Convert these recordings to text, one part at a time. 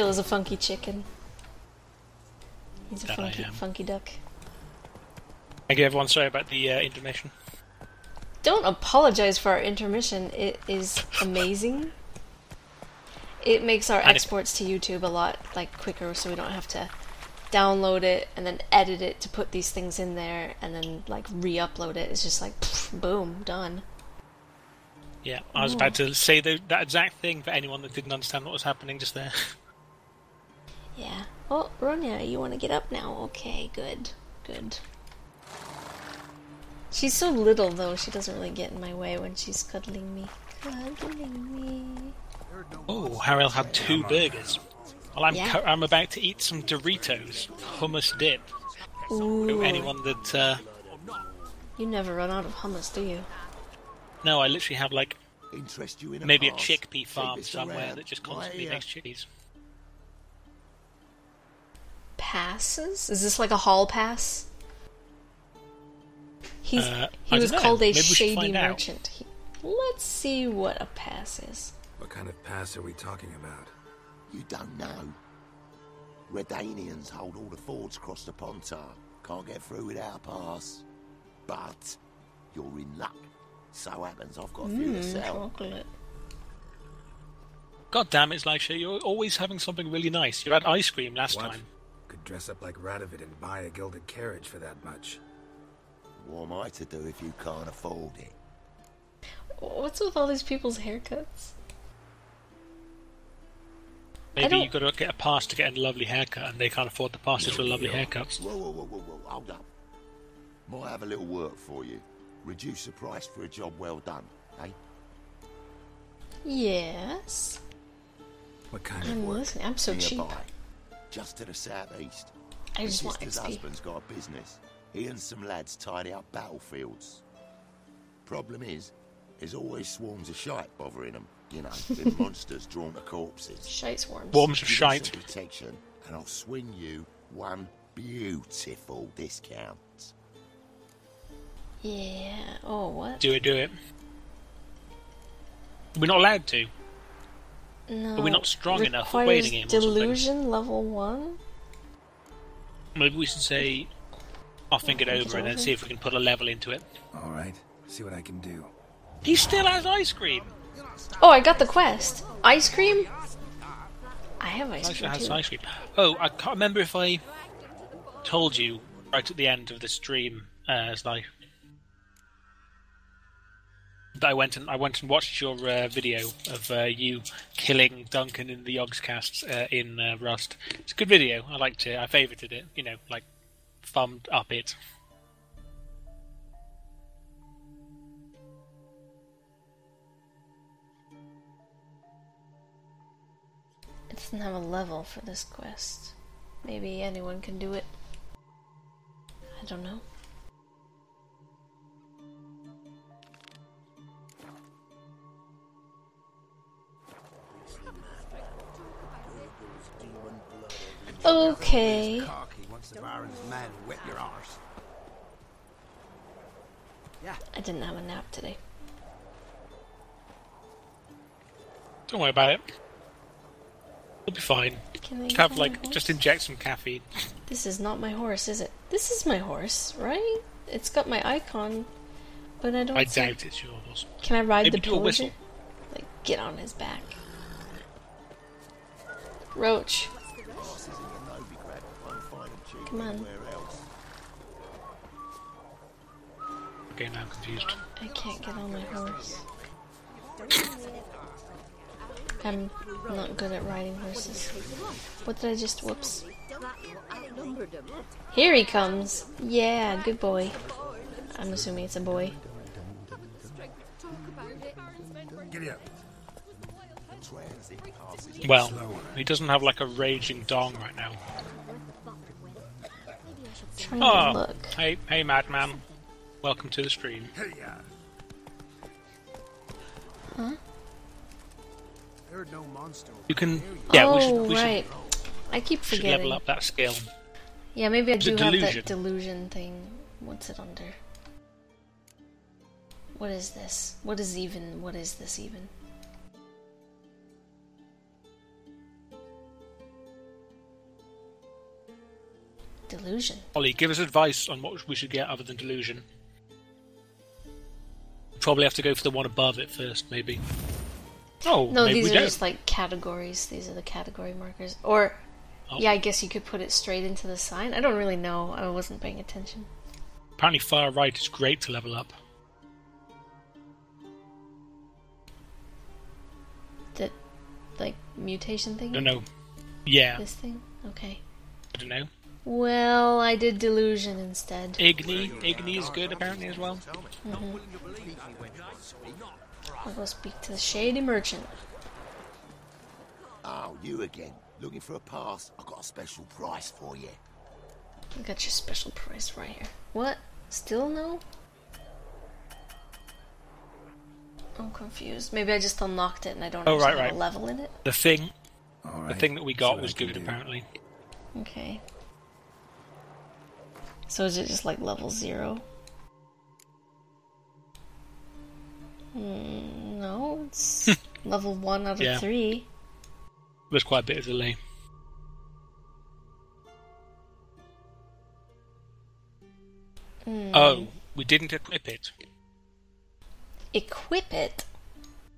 Phil is a funky chicken. He's a That funky, funky duck. Thank you, everyone. Sorry about the uh, intermission. Don't apologize for our intermission. It is amazing. It makes our And it- exports to YouTube a lot like quicker, so we don't have to download it and then edit it to put these things in there and then like re-upload it. It's just like pff, boom, done. Yeah, I was about to say the, that exact thing for anyone that didn't understand what was happening just there. Yeah. Oh, Ronya, you want to get up now? Okay, good, good. She's so little though; she doesn't really get in my way when she's cuddling me. Cuddling me. Oh, Harriel had two burgers. Well, I'm, Yeah. cu- I'm about to eat some Doritos hummus dip. Ooh. To anyone that uh, You never run out of hummus, do you? no, I literally have like Interest you in a maybe a chickpea farm somewhere around. that just constantly uh, makes chickpeas. Passes? Is this like a hall pass? He's Uh, he was dunno. called a Maybe shady merchant. He, let's see what a pass is. What kind of pass are we talking about? You don't know. Redanians hold all the fords across the Pontar. Can't get through without a pass. But you're in luck. So happens I've got a few to Mm, sell. chocolate. God damn it, Elisha, you're always having something really nice. You had ice cream last What? time. Could dress up like Radovid and buy a gilded carriage for that much. What am I to do if you can't afford it? What's with all these people's haircuts? Maybe you've got to get a pass to get a lovely haircut, and they can't afford the passes for lovely haircuts. Whoa, whoa, whoa, whoa, whoa, hold up. Might have a little work for you. Reduce the price for a job well done, eh? Yes. What kind of I'm work? listening. I'm so cheap. Nearby. Just to the southeast. I just want sister's husband's got a business. He and some lads tidy up battlefields. Problem is, there's always swarms of shite bothering them. You know, the monsters drawn to corpses. Shite swarms. Swarms of shite. some protection, and I'll swing you one beautiful discount. Yeah. Oh, what? Do it, do it. We're not allowed to. No. Are we not strong enough at Requires waiting him or something? Delusion level one. Maybe we should say, I'll think it Think it over and then over. see if we can put a level into it. All right. See what I can do. He still has ice cream. Oh, I got the quest. Ice cream. I have ice Elisha cream has too. ice cream. Oh, I can't remember if I told you right at the end of the stream, uh, as I that I went and I went and watched your uh, video of uh, you killing Duncan in the Yogscast uh, in uh, Rust. It's a good video. I liked it. I favorited it. You know, like thumbed up it. It doesn't have a level for this quest. Maybe anyone can do it. I don't know. Arse. I didn't have a nap today. Don't worry about it. You'll be fine. Can I have get on my like horse? just inject some caffeine. This is not my horse, is it? This is my horse, right? It's got my icon, but I don't. I see- doubt it's yours. Can I ride Maybe the do a whistle. pillager? Like get on his back. Roach. Come on. Okay, now I'm confused. I can't get on my horse. I'm not good at riding horses. What did I just whoops? Here he comes. Yeah, good boy. I'm assuming it's a boy. Giddy up. Well, he doesn't have like a raging dong right now. Trying Oh, to look. hey, hey, madman. Welcome to the stream. Hey, yeah. Huh? Heard no monster. You can, yeah, oh, we should, we right. I keep should, should forgetting. level up that skill. Yeah, maybe I It's do have that delusion thing. What's it under? What is this? What is even? What is this even? Delusion. Ollie, give us advice on what we should get other than delusion. Probably have to go for the one above it first, maybe. Oh, No, these are don't. just like categories. These are the category markers. Or, Oh. yeah, I guess you could put it straight into the sign. I don't really know. I wasn't paying attention. Apparently, far right is great to level up. The, like, mutation thing? Don't know. Yeah, This thing? Okay. I don't know. Well, I did delusion instead. Igni, Igni is good apparently as well. Mm-hmm. I'll go speak to the shady merchant. Oh, you again. Looking for a pass? I've got a special price for you. I got your special price right here. What? Still no? I'm confused. Maybe I just unlocked it and I don't Oh, right, have right. a level in it. The thing, All the thing that we got what was good apparently. Okay. So is it just like level zero? Mm, no, it's level one out of Yeah. three. There's quite a bit of delay. Hmm. Oh, we didn't equip it. Equip it.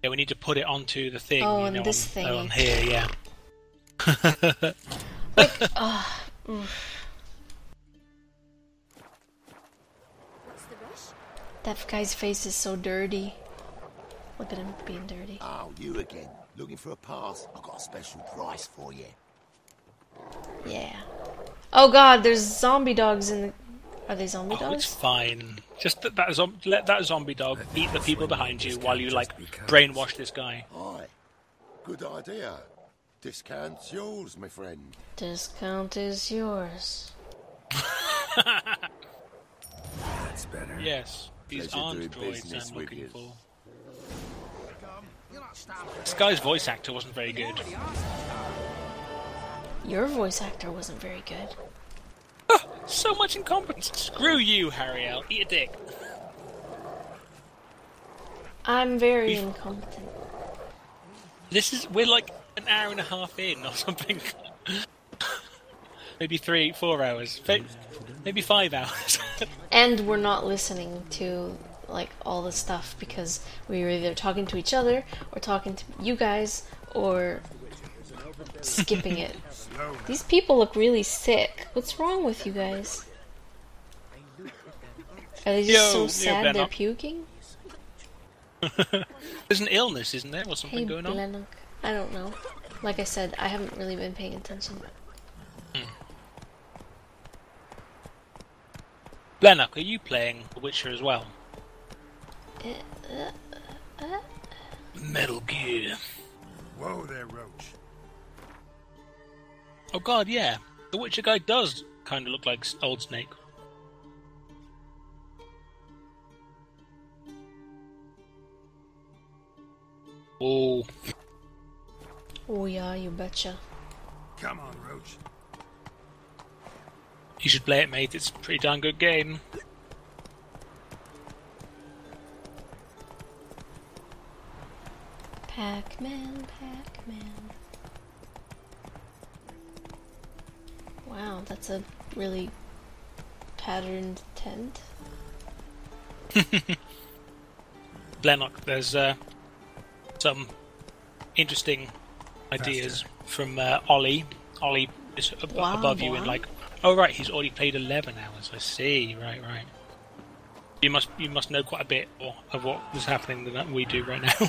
Yeah, we need to put it onto the thing. Oh, you on know, this on, thingy. on here, yeah. That guy's face is so dirty. Look at him being dirty. Oh, you again. Looking for a pass? I've got a special price for you. Yeah. Oh god, there's zombie dogs in the. Are they zombie Oh, it's fine. Just that, that zom- let that zombie dog eat the people behind you while you like brainwash this guy. Aye. Good idea. Discount's yours, my friend. Discount is yours. That's better. Yes, these aren't droids I'm with looking you. for. This guy's voice actor wasn't very good. Your voice actor wasn't very good. Oh, So much incompetence. Screw you, Harriel. Eat a dick. I'm very Beef- incompetent. This is we're like an hour and a half in or something. Maybe three, four hours. Maybe five hours. And we're not listening to like all the stuff because we were either talking to each other or talking to you guys or skipping it. These people look really sick. What's wrong with you guys? Are they just Yo, so sad Ben, they're puking? There's an illness, isn't there, or Hey, something going on? Blennock. I don't know. Like I said, I haven't really been paying attention. Blennock, are you playing The Witcher as well? Metal Gear. Whoa there, Roach. Oh god, yeah. The Witcher guy does kind of look like old Snake. Oh, Oh yeah, you betcha. Come on, Roach. You should play it, mate. It's a pretty darn good game. Pac-Man, Pac-Man. Wow, that's a really patterned tent. Blennock, there's uh, some interesting ideas from uh, Ollie. Ollie is ab- Wow, above you in like, oh right, he's already played eleven hours. I see. Right, right. You must you must know quite a bit of what was happening than we do right now.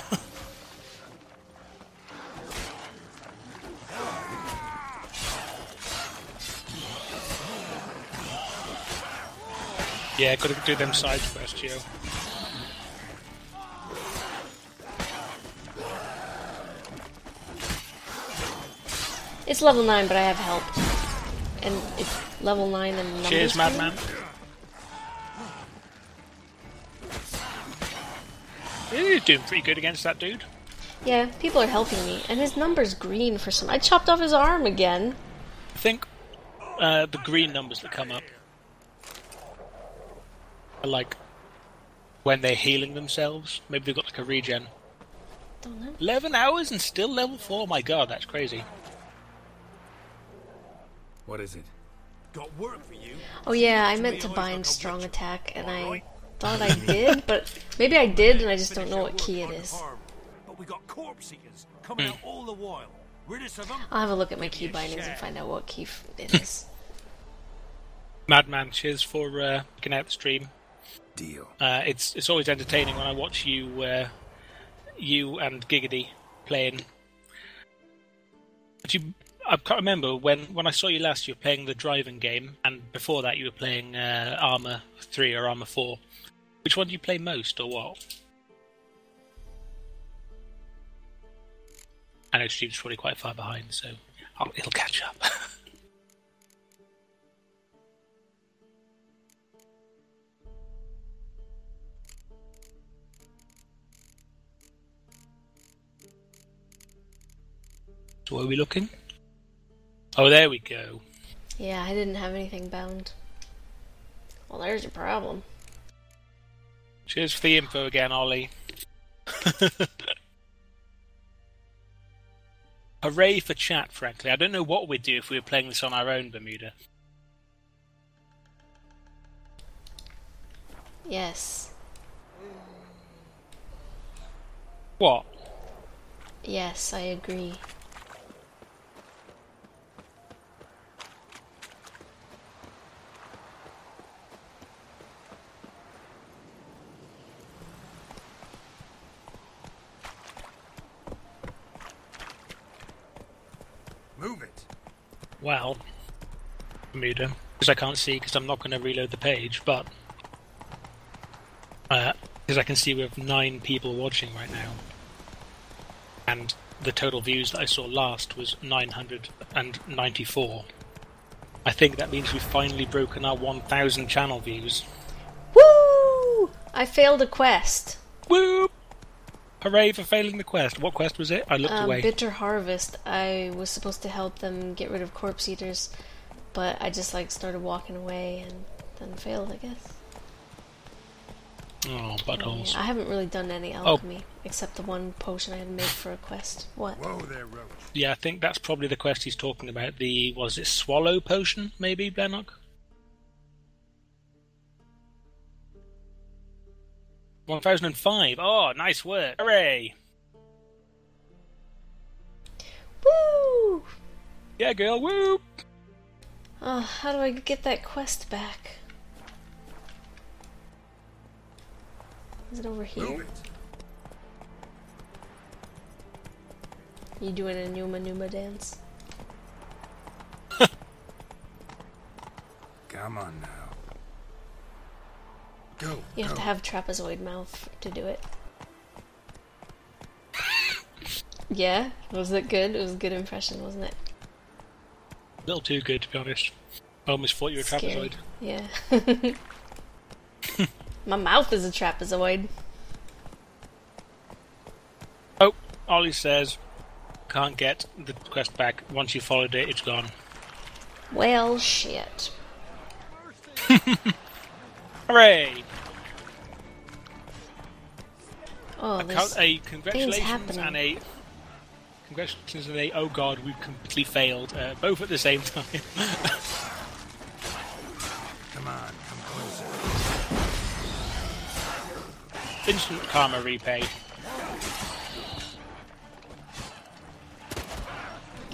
yeah, got to do them sides first, Gio. It's level 9, but I have help. And it's level 9 and numbers. Cheers, madman. You're doing pretty good against that dude. Yeah, people are helping me. And his number's green for some... I chopped off his arm again. I think uh, the green numbers that come up are like when they're healing themselves. Maybe they've got like a regen. Don't know. 11 hours and still level 4? My god, that's crazy. What is it? Got work for you. Oh yeah, I meant to bind strong attack, and I thought I did, but maybe I did, and I just don't know what key it is. But we got corpse eaters coming out all the while. Rid us of them. I'll have a look at my key bindings and find out what key it is. Madman, cheers for uh, looking out the stream. Deal. Uh, it's it's always entertaining when I watch you, uh, you and Giggity playing. But you, I can't remember when when I saw you last. You were playing the driving game, and before that you were playing uh, Arma Three or Arma Four. Which one do you play most, or what? I know Steve's probably quite far behind, so I'll, it'll catch up. so where are we looking? Oh, there we go. Yeah, I didn't have anything bound. Well, there's your problem. Cheers for the info again, Ollie. Hooray for chat, frankly. I don't know what we'd do if we were playing this on our own, Bermuda. Yes. What? Yes, I agree. Move it. Well, Bermuda, because I can't see because I'm not going to reload the page, but uh, because I can see we have nine people watching right now, and the total views that I saw last was 994. I think that means we've finally broken our 1,000 channel views. Woo! I failed a quest. Whoop! Hooray for failing the quest. What quest was it? I looked Um, away. Bitter Harvest. I was supposed to help them get rid of corpse eaters, but I just like started walking away and then failed, I guess. Oh, buttholes. Yeah, I haven't really done any Oh. alchemy except the one potion I had made for a quest. What? Whoa there, Roach. Yeah, I think that's probably the quest he's talking about. The was it swallow potion, maybe Blennock? One thousand and five. Oh, nice work! Hooray! Woo! Yeah, girl. Woo! Oh, how do I get that quest back? Is it over here? it. You doing a Numa Numa dance? Come on now. Go. You have go. to have a trapezoid mouth to do it. Yeah? Was it good? It was a good impression, wasn't it? A little too good, to be honest. I almost thought you were a trapezoid. Yeah. My mouth is a trapezoid. Oh, Ollie says can't get the quest back. Once you followed it, it's gone. Well, shit. Hooray! Oh, A, co- a congratulations and a congratulations and a oh god, we've completely failed. Uh, both at the same time. Come on, come closer. Instant karma repay.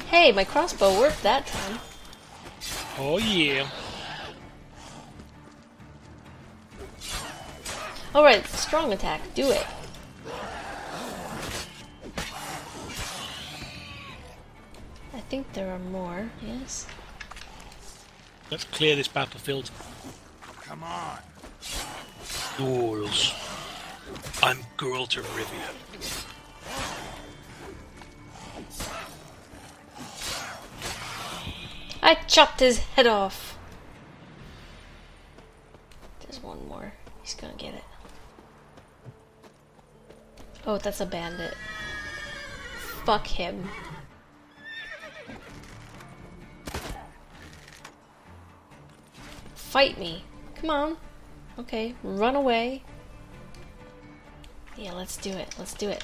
Hey, my crossbow worked that time. Oh yeah. Alright, strong attack. Do it. Think there are more, yes? Let's clear this battlefield. Come on. Ghouls. I'm Geralt of Rivia. I chopped his head off. There's one more. He's gonna get it. Oh, that's a bandit. Fuck him. Fight me. Come on. Okay, run away. Yeah, let's do it. Let's do it.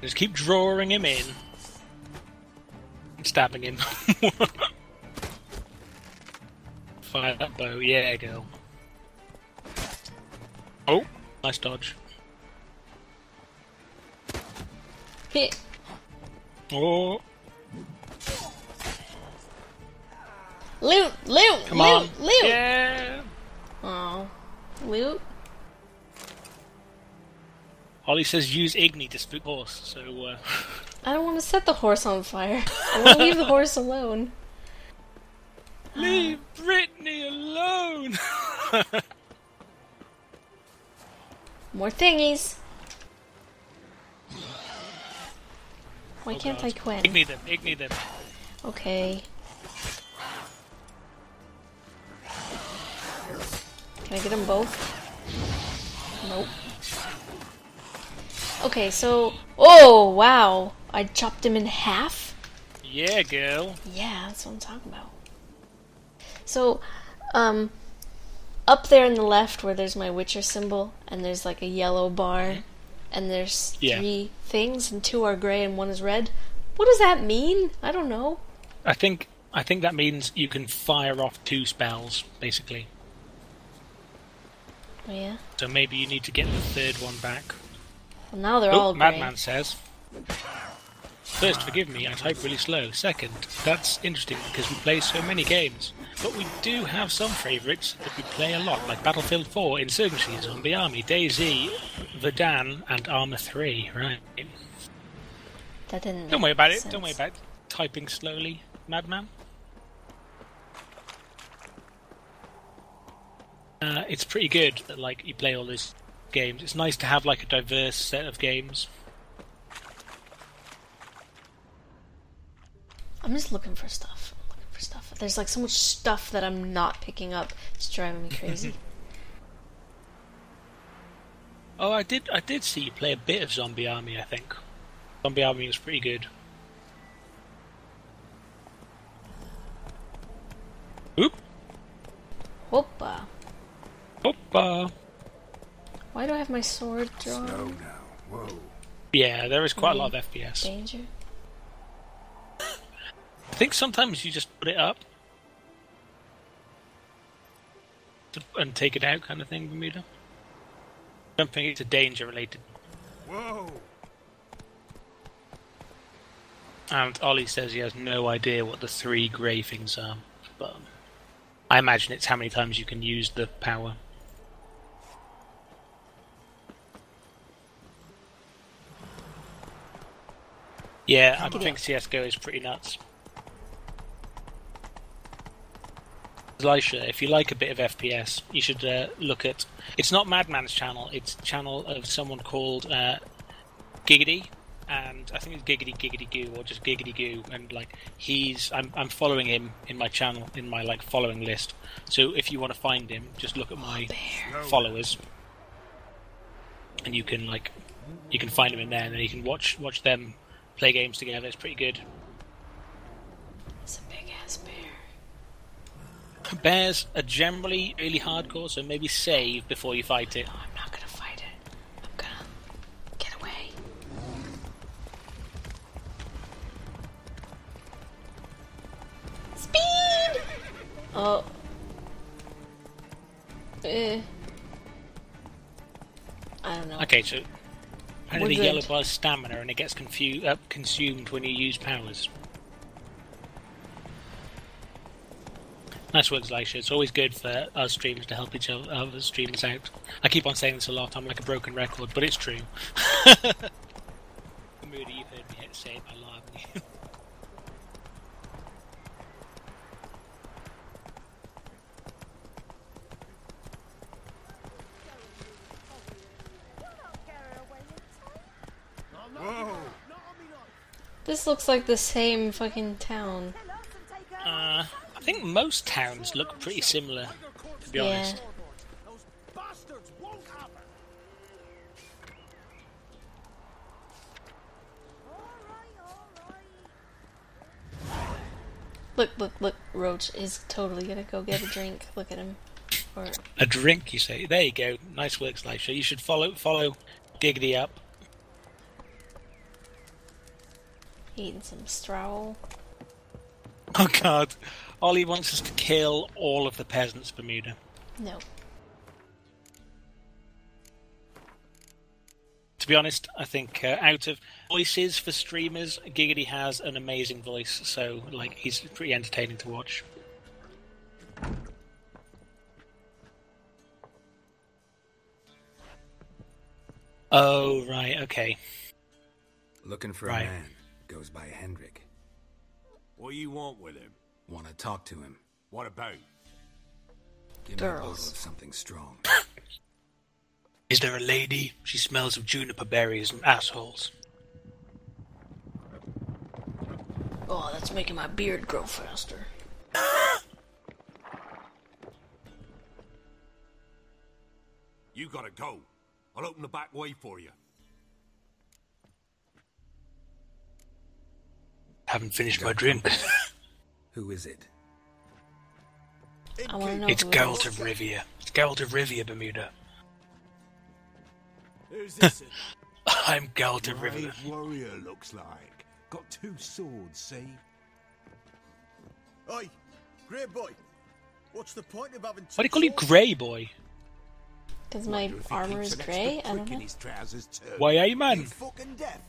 Just keep drawing him in. And stabbing him. Fire that bow. Yeah, girl. Oh, nice dodge. Hit. Oh, Loot, loot, come loot, on. loot. Yeah. Oh, loot. Ollie says use Igni to spook horse, so uh, I don't want to set the horse on fire. I want to leave the horse alone. leave Brittany alone. More thingies. Why can't I quit? Igni them, Igni them. Okay. Can I get them both? Nope. Okay, so. Oh, wow! I chopped him in half? Yeah, girl. Yeah, that's what I'm talking about. So, um, up there in the left where there's my Witcher symbol, and there's like a yellow bar, and there's Yeah. three things, and two are gray and one is red. What does that mean? I don't know. I think I think that means you can fire off two spells, basically. Oh, yeah? So maybe you need to get the third one back. Well, now they're Oh, all gray. Madman says. First, forgive me, I type really slow. Second, that's interesting because we play so many games. But we do have some favourites that we play a lot, like Battlefield 4, Insurgency, Zombie Army, DayZ, Verdun, and Arma 3, right? That didn't. Don't worry about it, don't worry about it. Typing slowly, Madman. Uh, it's pretty good that like you play all these games. It's nice to have like a diverse set of games. I'm just looking for stuff. I'm looking for stuff. There's like so much stuff that I'm not picking up. It's driving me crazy. Oh, I did. I did see you play a bit of Zombie Army. I think Zombie Army was pretty good. Oop, Hoppa. hoppa. Why do I have my sword Snow drawn? now. Whoa. Yeah, there is quite a lot of FPS. Danger. I think sometimes you just put it up to, and take it out, kind of thing, Bermuda. Jumping into danger related. Whoa. And Ollie says he has no idea what the three grey things are, but I imagine it's how many times you can use the power. Yeah, I think CSGO is pretty nuts. Elisha, if you like a bit of FPS, you should uh, look at. It's not Madman's channel; it's channel of someone called uh, Giggity, and I think it's Giggity Giggity Goo or just Giggity Goo, and like he's, I'm I'm following him in my channel in my like following list. So if you want to find him, just look at my followers, and you can like you can find him in there, and then you can watch watch them play games together. It's pretty good. It's a big ass bear. Bears are generally really hardcore, so maybe save before you fight it. No, I'm not gonna fight it. I'm gonna get away. Speed! Oh. Eh. I don't know. Okay, so apparently the yellow bar's stamina, and it gets confu- uh, consumed when you use powers. Nice work, Elisha. It's always good for us streamers to help each other, other streamers out. I keep on saying this a lot. I'm like a broken record, but it's true. Moody, you've heard me say it you? Whoa. This looks like the same fucking town. Think most towns look pretty similar, to be Yeah. honest. Those bastards won't happen. Look, look, look. Roach is totally gonna go get a drink. Look at him. Or A drink, you say? There you go. Nice work, Slicer. You should follow follow Giggity up. Eating some strowl. Oh god. Ollie wants us to kill all of the peasants, Bermuda. No. To be honest, I think uh, out of voices for streamers, Giggity has an amazing voice, so like he's pretty entertaining to watch. Oh right, okay. Looking for Right. a man. Goes by Hendrik. What do you want with him? Want to talk to him. What about? Give me a bottle of something strong. Is there a lady? She smells of juniper berries and assholes. Oh, that's making my beard grow faster. You gotta go. I'll open the back way for you. Haven't finished my drink. Who is it? I want to know it's who it Geralt is. of Rivia. It's Geralt of Rivia, Bermuda. Who's this? I'm Geralt of Rivia. Brave warrior looks like. Got two swords, see? Oi, grey boy. What's the point of having Why do you call you Grey Boy? Because my armor is grey? I don't know. His trousers too. Why are you man? fucking deaf?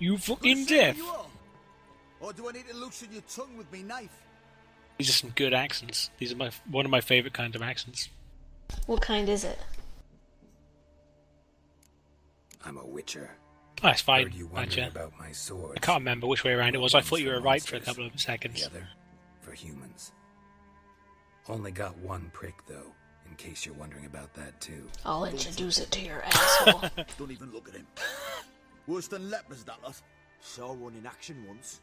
You fucking say who deaf. you are. Or do I need to loosen your tongue with me knife? These are some good accents. These are my one of my favorite kind of accents. What kind is it? I'm a witcher. Oh, it's fine. Heard you wondering about my sword. I can't remember which way around it was. I thought you were right for a couple of seconds. The other, for humans. Only got one prick, though, in case you're wondering about that, too. I'll introduce it to your asshole. Don't even look at him. Worse than lepers, that lot. Saw one in action once.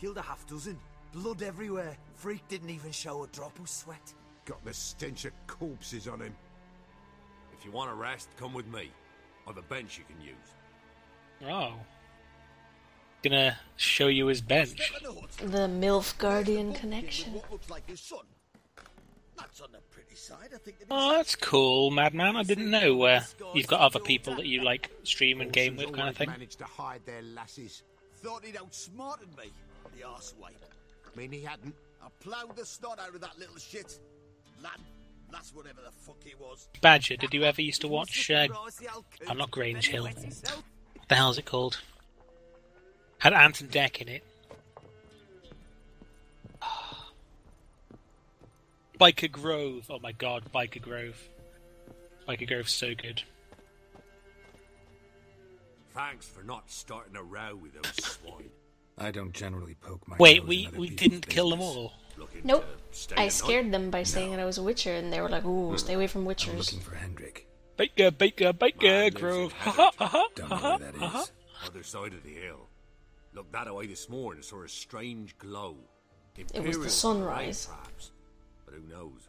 Killed a half dozen. Blood everywhere. Freak didn't even show a drop of sweat. Got the stench of corpses on him. if you want a rest, come with me. Or the bench you can use. Oh. Gonna show you his bench. The hut. MILF Guardian connection. What looks like his son. That's on the pretty side, I think. Oh, that's cool, Madman. I didn't know uh, you've got other people that you like stream and game with, kind of thing. managed to hide their lasses. Thought he'd outsmarted me, the arsewipe. Mean he hadn't. I ploughed the snot out of that little shit. Lad, that's whatever the fuck he was. Badger, did you ever used to watch? Uh, I'm not Grange Hill. What the hell is it called? Had Ant and Dec in it. Byker Grove. Oh my god, Byker Grove. Byker Grove's so good. Thanks for not starting a row with those swine. I don't generally poke my Wait, nose we in other we didn't kill them all. Looking Nope. I the night? scared them by saying that I was a witcher, and they were like, ooh, stay away from witchers." I'm witchers. looking for Hendrik. Baker, Baker, Baker lives Grove. in Ha ha ha ha Don't ha know ha that is. ha ha. Other side of the hill. Looked that way this morning, saw a strange glow. It was the sunrise. perhaps. But who knows?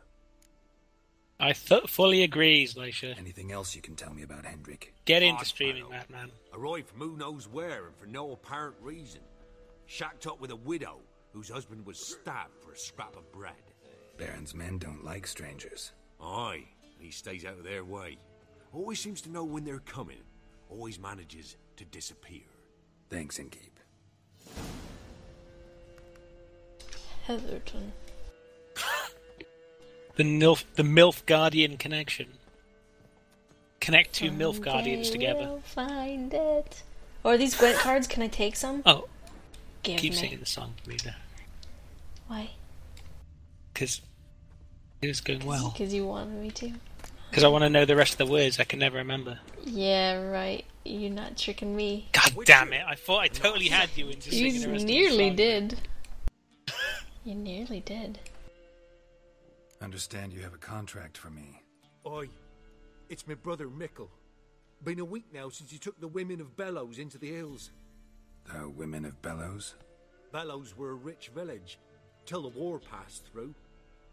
I th- fully agree, Zlaisha. Anything else you can tell me about Hendrik? Get into Odd streaming, fellow. Madman. Arrived from who knows where and for no apparent reason. Shacked up with a widow whose husband was stabbed for a scrap of bread. Baron's men don't like strangers. Aye, and he stays out of their way. Always seems to know when they're coming. Always manages to disappear. Thanks, Inkeep. Heatherton. The MILF, the MILF Guardian connection. Connect two MILF Guardians together. we'll find it. Or are these Gwent cards? Can I take some? Oh, Give keep me. singing the song, Rita. Why? Because it was going well. Because you wanted me to. Because I want to know the rest of the words. I can never remember. Yeah, right. You're not tricking me. God damn it! I thought I totally had you into singing the You rest nearly of the song. did. You nearly did. Understand you have a contract for me. Oi, it's my brother Mickle. Been a week now since you took the women of Bellows into the hills. The women of Bellows? Bellows were a rich village, till the war passed through.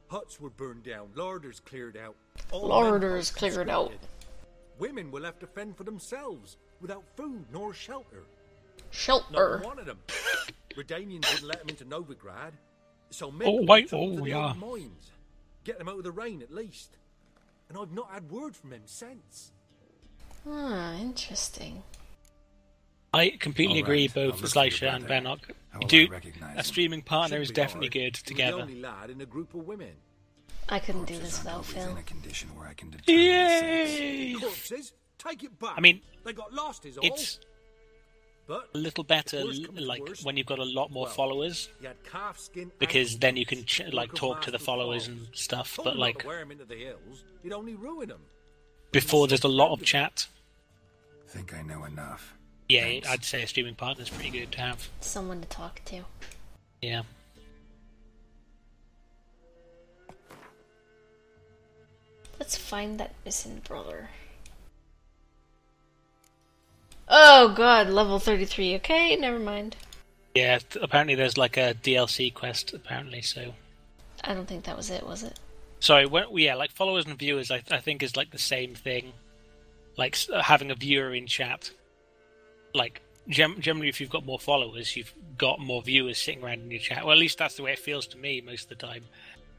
Huts were burned down, larders cleared out. all Larders cleared out. Women were left to fend for themselves, without food nor shelter. Not Shelter. one of them. Redanians wouldn't let them into Novigrad, so Mick Oh, wait, oh, to the yeah. mines. Get them out of the rain at least. And I've not had word from him since. Ah, interesting. I completely All agree. Both look for your and brother. Blennock How will I do. A streaming partner Shouldn't is definitely hard. good together. the only lad in a group of women. I couldn't do this aren't without always Phil. in a condition where I can determine the sex. Yay! Corpses, take it back. I mean, they got lost, is all. It's but a little better, if worst comes to like worst, when you've got a lot more well, followers, calf skin because then you can ch- like talk to the followers and stuff. Told But like to wear 'em into the hills, you'd only ruin them. before, there's a lot of chat. Think I know enough. Yeah, Thanks. I'd say a streaming partner is pretty good to have. Someone to talk to. Yeah. Let's find that missing brother. Oh god, level 33. Okay, never mind. Yeah, apparently there's like a DLC quest, apparently, so. I don't think that was it, was it? Sorry, when, yeah, like followers and viewers, I, I think is like the same thing. Like uh, having a viewer in chat. Like gem- generally, if you've got more followers, you've got more viewers sitting around in your chat. Well, at least that's the way it feels to me most of the time.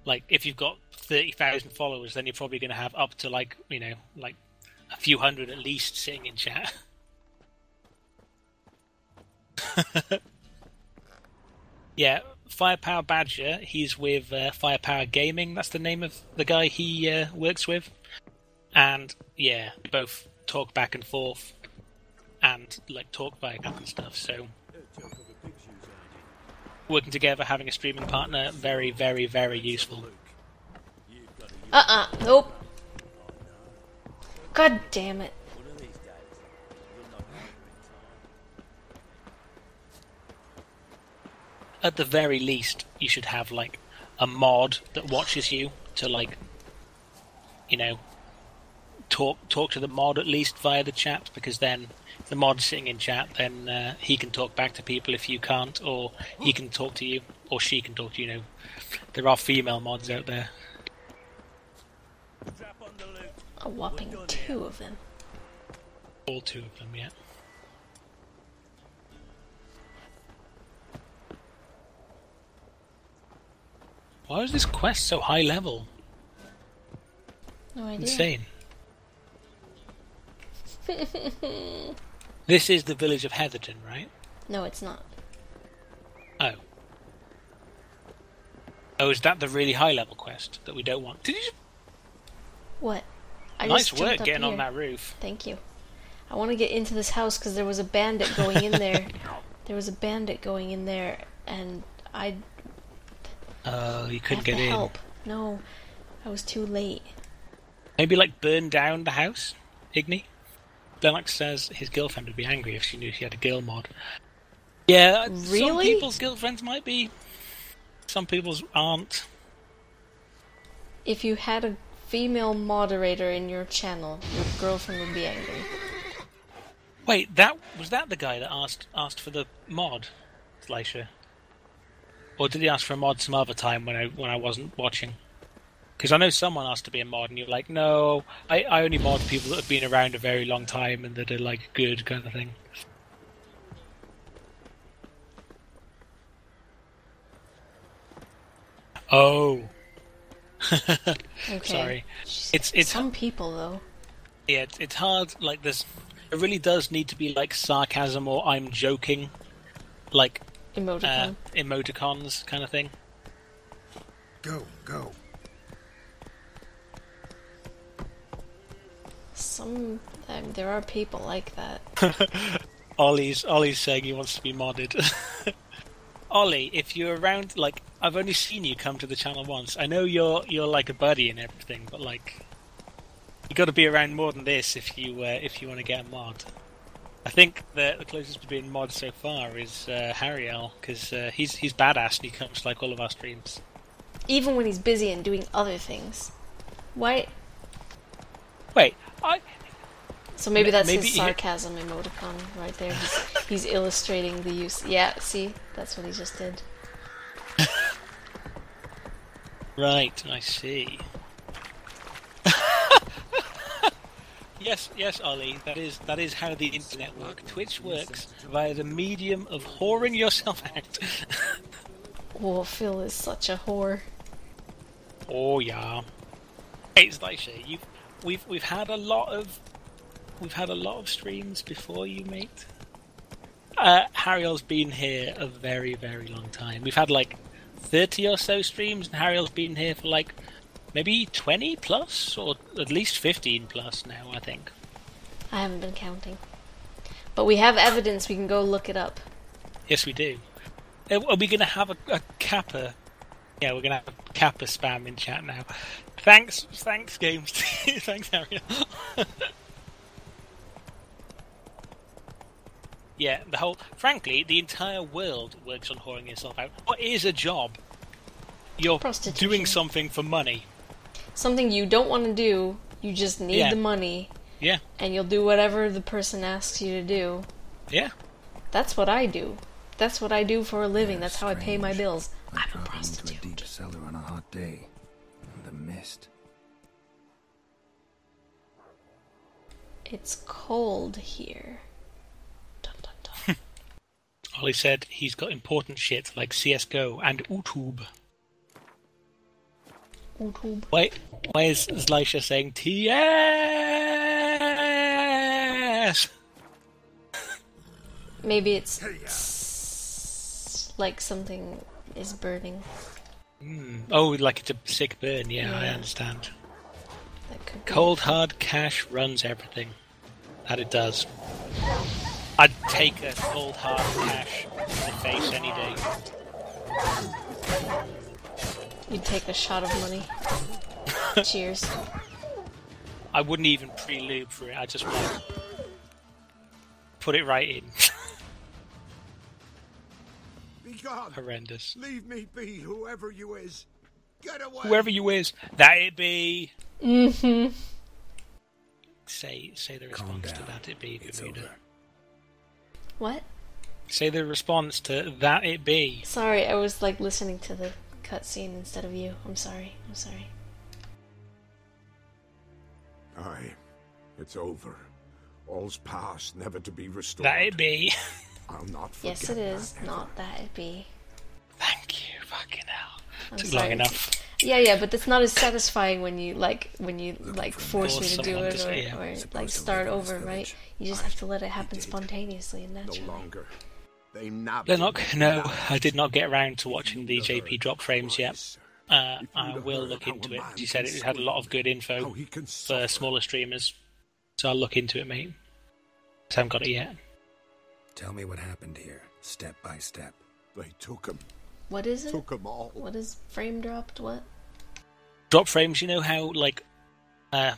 Like if you've got thirty thousand followers, then you're probably going to have up to like you know like a few hundred at least sitting in chat. yeah, Firepower Badger. He's with uh, Firepower Gaming. That's the name of the guy he uh, works with. And yeah, both talk back and forth, and like talk via and stuff. So working together, having a streaming partner, very, very, very useful. Uh-uh, nope. God damn it. At the very least, you should have like a mod that watches you to like, you know, talk talk to the mod at least via the chat because then the mod's sitting in chat, then uh, he can talk back to people if you can't, or he can talk to you, or she can talk to you. You know, there are female mods out there. A whopping two of them. All two of them, yeah. Why is this quest so high level? No idea. Insane. This is the village of Heatherton, right? no, it's not. Oh. Oh, is that the really high level quest that we don't want? Did you? What? I nice work getting on that roof. Thank you. I want to get into this house because there was a bandit going in there. there was a bandit going in there, and I Oh, you couldn't get in. help. No, I was too late. Maybe like burn down the house, Igni. Lennox says his girlfriend would be angry if she knew she had a girl mod. Yeah, some Really? people's girlfriends might be. Some people's aren't. If you had a female moderator in your channel, your girlfriend would be angry. Wait, that was that the guy that asked asked for the mod, Slisha? Or did he ask for a mod some other time when I when I wasn't watching? Because I know someone asked to be a mod, and you're like, no, I, I only mod people that have been around a very long time and that are like good kind of thing. Oh, Okay. Sorry. It's- it's- some people though. yeah, it's, it's hard. Like this, it really does need to be like sarcasm or I'm joking, like uh, Emoticon. emoticons kind of thing. Go, go. Some um, there are people like that. Ollie's Ollie's saying he wants to be modded. Ollie, if you're around, like I've only seen you come to the channel once. I know you're you're like a buddy and everything, but like you got to be around more than this if you uh, if you want to get a mod. I think the, the closest to being mod so far is uh, Harriel because uh, he's he's badass and he comes to like all of our streams. Even when he's busy and doing other things. Why? Wait, I So maybe that's maybe his he- sarcasm emoticon right there. He's, he's illustrating the use. Yeah, see, that's what he just did. Right, I see. yes, yes, Ollie. That is that is how the internet works. Twitch works via the medium of whoring yourself out. Oh, Phil is such a whore. oh yeah. It's like shit. You, we've we've had a lot of we've had a lot of streams before you, mate. uh, Harriel's been here a very, very long time. We've had like 30 or so streams, and Harriel's been here for like maybe 20 plus, or at least 15 plus now, I think. I haven't been counting. But we have evidence, we can go look it up. Yes, we do. Uh, Are we going to have a, a Kappa? Yeah, we're going to have a Kappa spam in chat now. Thanks, thanks, games. thanks, Harriel. yeah, the whole. Frankly, the entire world works on whoring yourself out. What is a job? You're Prostitution. doing something for money. Something you don't want to do, you just need Yeah. the money, Yeah, and you'll do whatever the person asks you to do. yeah. That's what I do. That's what I do for a living. That's how I pay my bills. I'm a dropping into a deep cellar on a hot day. The mist. It's cold here. Dun, dun, dun. Ollie said he's got important shit like CSGO and YouTube. YouTube. Why, why is Zlisha saying TS? Maybe it's s- like something is burning. Hmm. Oh, like it's a sick burn. Yeah, I understand. Cold hard cash runs everything. That it does. I'd take a cold hard cash in the face any day. You'd take a shot of money. Cheers. I wouldn't even pre-lube for it. I just want put it right in. Be gone. Horrendous. Leave me be, whoever you is. Get away. Whoever you is, that it be. Mm-hmm. Say say the response to that it be It's Bermuda. over. What? Say the response to that it be. Sorry, I was like listening to the cutscene instead of you. I'm sorry. I'm sorry. Aye, it's over. All's past, never to be restored. That it be. I'll not forget Yes, it is. that. Not that it be. Thank you, fucking hell. I'm Took sorry. long enough. Yeah, yeah, but it's not as satisfying when you like when you like force Force me to do it or, yeah. or like start live in this over, right? You just Aye, have to let it happen spontaneously and naturally. No longer. They nabbed Lennox, him. no, I did not get around to watching the JP drop frames yet. Uh, I will look into it. You said it had a lot of good info how he can for smaller streamers, so I'll look into it, mate. Just haven't got it yet. Tell me what happened here, step by step. They took him. What is it? Took him all. What is frame dropped? What? Drop frames, you know how like uh,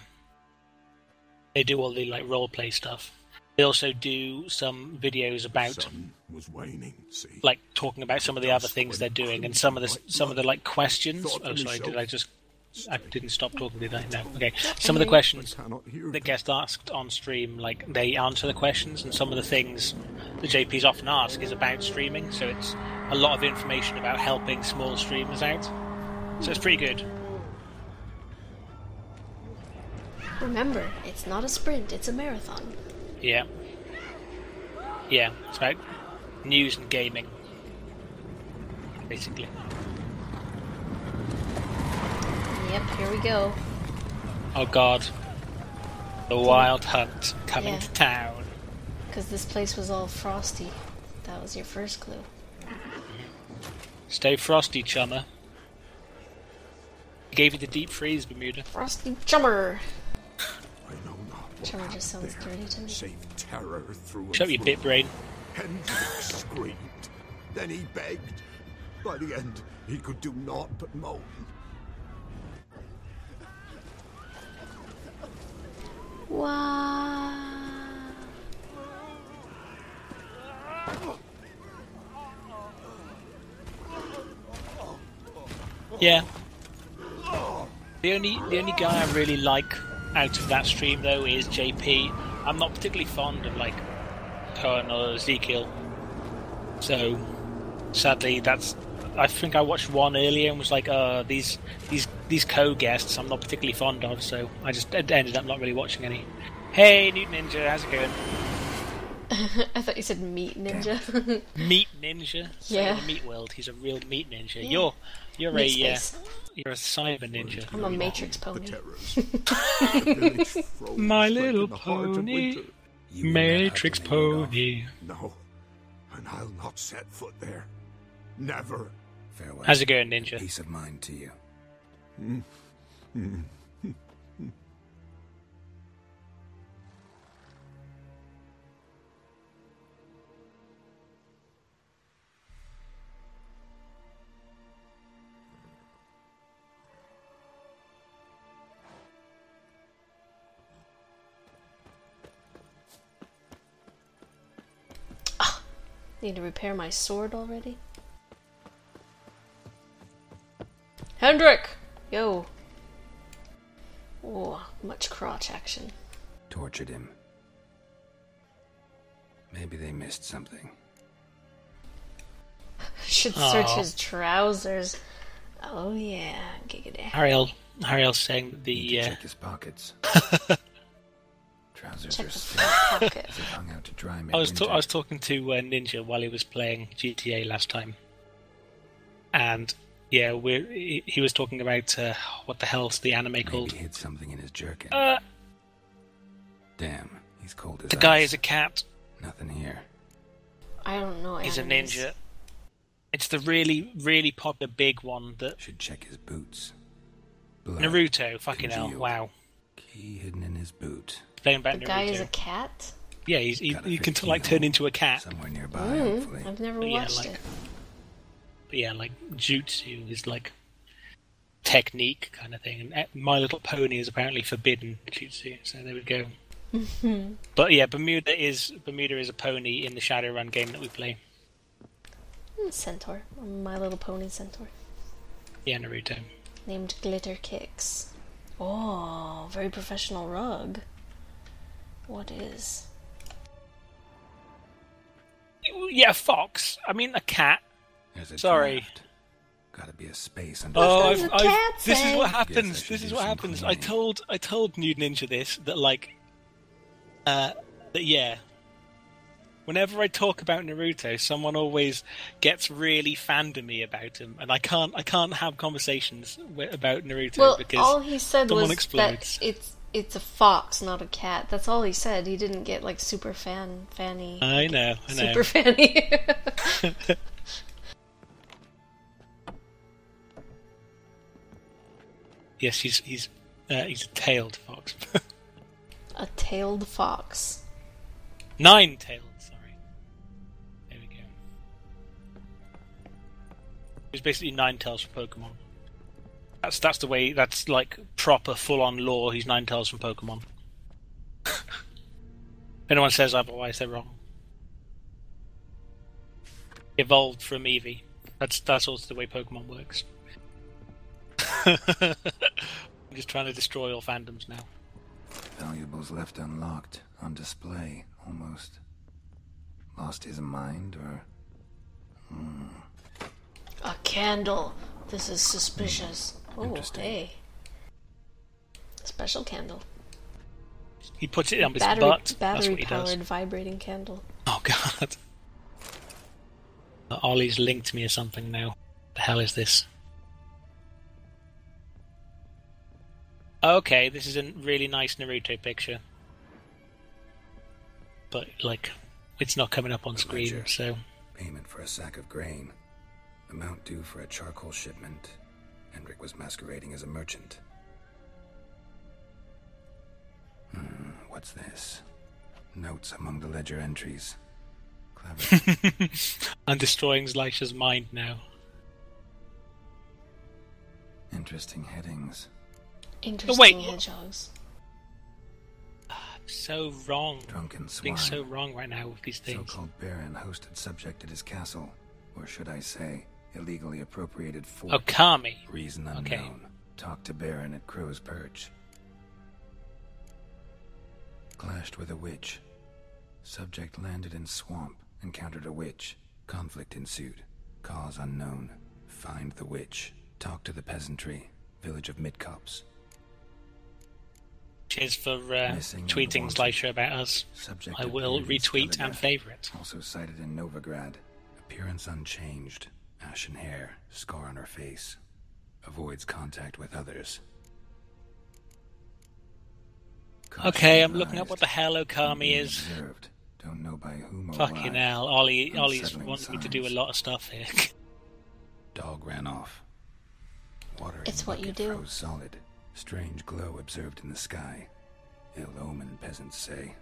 they do all the like role play stuff. They also do some videos about Sun was waning. See. like talking about some of the other things they're doing and some of the some of the like questions. Oh, sorry, did I just? I didn't stop talking, did I? No. Okay. Some of the questions that gets asked on stream, like they answer the questions, and some of the things the JPs often ask is about streaming. So it's a lot of information about helping small streamers out. So it's pretty good. Remember, it's not a sprint; it's a marathon. Yeah. Yeah, it's about news and gaming. Basically. Yep, here we go. Oh god. The Wild Hunt coming Yeah. to town. Because this place was all frosty. That was your first clue. Stay frosty, chummer. I Gave you the deep freeze, Bermuda. Frosty Chummer! I know not what Chummer just sounds there, dirty to me. Save terror through and Shut your through. bit brain. Hendrik screamed. Then he begged. By the end, he could do naught but moan. Wow. Yeah. The only the only guy I really like out of that stream though is JP. I'm not particularly fond of like Cohen or Ezekiel. So sadly that's I think I watched one earlier and was like, uh these these these co guests I'm not particularly fond of, so I just ended up not really watching any. Hey Newt Ninja, how's it going? I thought you said meat ninja. Meat Ninja. So Yeah. in the meat world, he's a real meat ninja. You're you're Meat a uh, you're a cyber ninja. I'm a matrix The pony. The My little in the heart of pony. You will not have Matrix to leave it off. pony. No, and I'll not set foot there. Never. Farewell. How's it going, Ninja? Peace of mind to you. Need to repair my sword already? Hendrik! Yo. Oh, much crotch action. Tortured him. Maybe they missed something. Should search Aw. his trousers. Oh yeah, giggity. Harriel, Harriel's saying that Need to the uh, check his pockets. Trousers Check are the stiff. front pocket. Hung out to dry I was ta- I was talking to uh, Ninja while he was playing GTA last time, and yeah, we're he, he was talking about uh, what the hell's the anime called? He hid something in his jerkin. Uh, Damn, he's cold as the guy is a cat. Nothing here. I don't know. He's a ninja. It's the really, really popular big one that Should check his boots. Blood Naruto. Fucking hell! Wow, Key hidden in his boot. playing about The Naruto. guy is a cat? Yeah, he's, he, Gotta he can like turn into a cat. Somewhere nearby, Mm, hopefully. I've never But yeah, watched like- it. But yeah, like jutsu is like technique kind of thing, and uh, My Little Pony is apparently forbidden jutsu. So there we go. but yeah, Bermuda is Bermuda is a pony in the Shadowrun game that we play. Mm, Centaur. My Little Pony Centaur. Yeah, Naruto. Named Glitter Kicks. Oh, very professional rug. What is? Yeah, a fox. I mean, a cat. There's a Sorry. draft. Gotta be a space under Oh, I've, the I've, this is what happens. This is what some happens. I told I told Nude Ninja this that like, uh, that yeah. Whenever I talk about Naruto, someone always gets really fandomy about him, and I can't I can't have conversations wi- about Naruto Well, because all he said someone was explodes. that it's it's a fox, not a cat. That's all he said. He didn't get like super fan fanny. I know, I know. super fanny. yes, he's he's uh, he's a tailed fox, a tailed fox. nine tailed. Sorry, there we go. It's basically nine tails from Pokemon. That's that's the way. That's like proper full on lore. He's nine tails from Pokemon. if anyone says otherwise, they're wrong. Evolved from Eevee. That's that's also the way Pokemon works. I'm just trying to destroy all fandoms now. Valuables left unlocked, on display, almost. Lost his mind, or hmm. A candle. This is suspicious. Oh, Interesting. hey. Special candle. He puts it on his Battery butt. That's battery what he does. powered vibrating candle. Oh god. Ollie's linked me or something now. The hell is this? Okay, this is a really nice Naruto picture. But, like, it's not coming up on screen, ledger. so. payment for a sack of grain. Amount due for a charcoal shipment. Hendrik was masquerading as a merchant. Hmm, what's this? Notes among the ledger entries. Clever. I'm destroying Zlisha's mind now. Interesting headings. Interesting wait. hedgehogs. I'm so wrong. Drunken Being so wrong right now with these things. So-called baron hosted subject at his castle, or should I say, illegally appropriated fort. Oh, Kami. Reason unknown. Okay. Talked to Baron at Crow's Perch. Clashed with a witch. Subject landed in swamp, encountered a witch. Conflict ensued. Cause unknown. Find the witch. Talk to the peasantry. Village of Midcopse. Cheers for uh, tweeting wanted. Slisha about us. Subject I will appeared in retweet and Skeledeath. favourite. Also sighted in Novigrad. Appearance unchanged. Ashen hair. Scar on her face. Avoids contact with others. Okay, I'm looking up what the hell Okami is. Observed. Don't know by whom or Fucking why. hell, Ollie, Ollie's Unsettling wants me to do a lot of stuff here. Dog ran off. Water in It's what you do. froze solid. Strange glow observed in the sky. Ill omen, peasants say.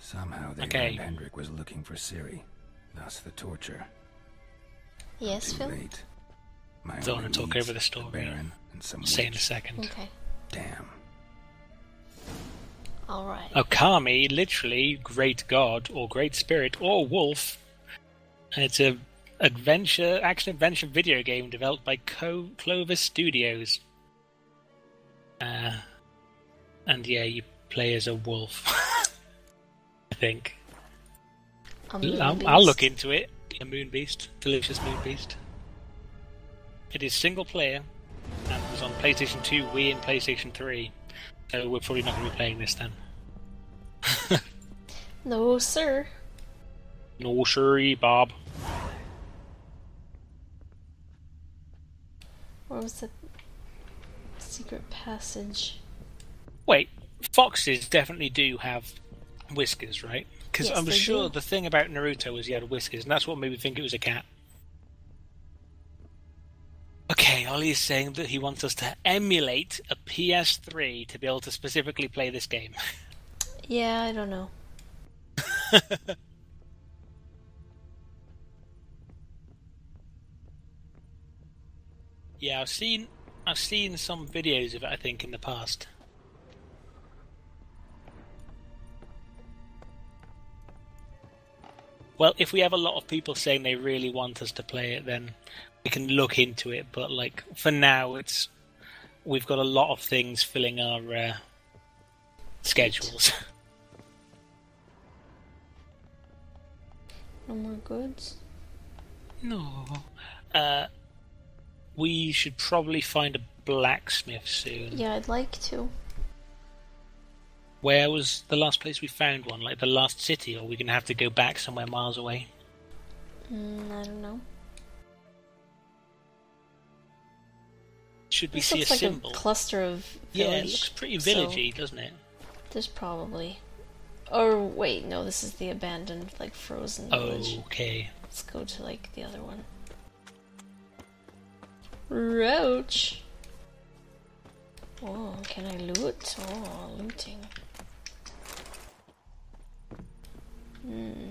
Somehow they Okay. learned Hendrik was looking for Ciri, Thus the torture. Yes, Too Phil? late. My Don't wanna talk over the story. Baron and some Say in a second. Okay. Damn. Alright. Okami, literally great god or great spirit or wolf. And it's a adventure action adventure video game developed by Co- Clover Studios. Uh, and yeah, you play as a wolf. I think. I'll, I'll look into it. A moon beast, delicious moon beast. It is single player and was on PlayStation 2, Wii, and PlayStation 3. So we're probably not going to be playing this then. No, sir. No, sorry, Bob. Where was the secret passage? Wait, foxes definitely do have whiskers, right? Because Yes, I'm sure do. the thing about Naruto was he had whiskers, and that's what made me think it was a cat. Okay, Ollie is saying that he wants us to emulate a PS3 to be able to specifically play this game. Yeah, I don't know. Yeah, I've seen I've seen some videos of it. I think in the past. Well, if we have a lot of people saying they really want us to play it, then we can look into it. But like for now, it's we've got a lot of things filling our uh, schedules. No more goods. no, uh, we should probably find a blacksmith soon. Yeah, I'd like to. Where was the last place we found one? Like the last city, or are we gonna have to go back somewhere miles away? Mm, I don't know. Should we This see a looks like symbol? a cluster of village, yeah, it looks pretty so villagey, doesn't it? There's probably. Or wait, no, this is the abandoned, like frozen village. Okay. Let's go to like the other one. Roach. Oh, can I loot? Oh, looting. Hmm.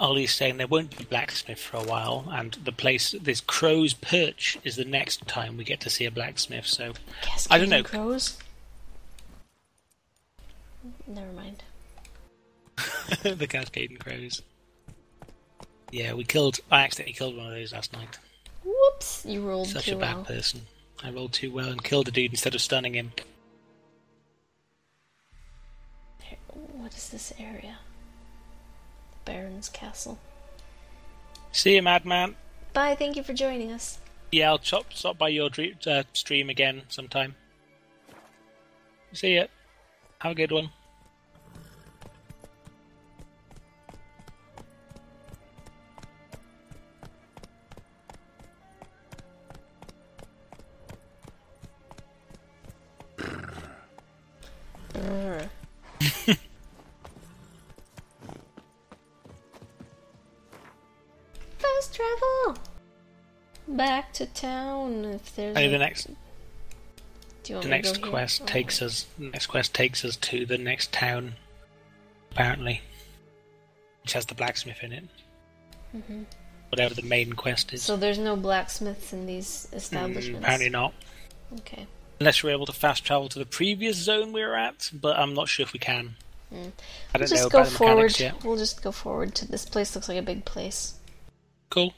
Ollie's saying there won't be blacksmith for a while, and the place, this Crow's Perch, is the next time we get to see a blacksmith. So I don't know. Crows. Never mind. the Cascading Crows. Yeah, we killed. I accidentally killed one of those last night. Whoops! You rolled too well. Such too a bad well. person. I rolled too well and killed a dude instead of stunning him. What is this area? Baron's Castle. See you, madman. Bye. Thank you for joining us. Yeah, I'll chop, stop by your dre- uh, stream again sometime. See ya. Have a good one. Travel back to town. If there's Hey, the next Do you want the next quest Oh. takes us next quest takes us to the next town, apparently, which has the blacksmith in it. Mhm. Whatever the main quest is. So there's no blacksmiths in these establishments. Mm, apparently not. Okay. Unless we're able to fast travel to the previous zone we were at, but I'm not sure if we can. Mm. I We'll don't know just go about forward. yet. We'll just go forward to this place. Looks like a big place. Cool.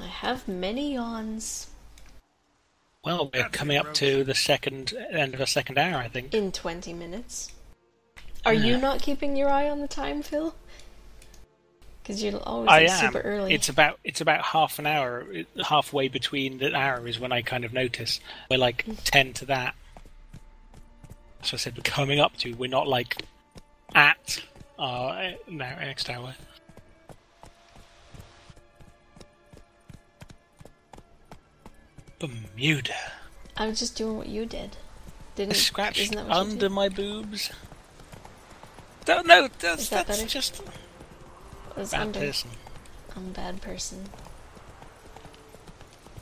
I have many yawns Well, we're coming up to the second end of a second hour, I think. in 20 minutes. Are you not keeping your eye on the time, Phil? Because you're always I like, am. super early. It's about it's about half an hour, halfway between the hour is when I kind of notice. We're like Mm. ten to that. So I said we're coming up to. We're not like at our uh, now next hour. Bermuda. I was just doing what you did. Didn't scratch isn't that what you under my boobs. Don't know. That's, Is that that's better? just bad under. person. I'm a bad person.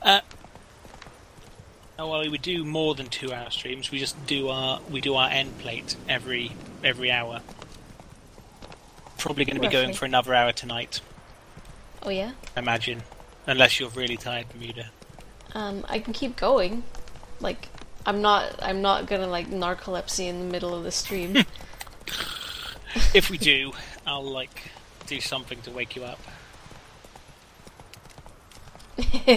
Uh, oh well, we do more than two hour streams. We just do our we do our end plate every every hour. Probably going to be going for another hour tonight. Oh yeah. I imagine, unless you're really tired, Bermuda. Um, I can keep going. Like, I'm not. I'm not gonna like narcolepsy in the middle of the stream. if we do, I'll like do something to wake you up.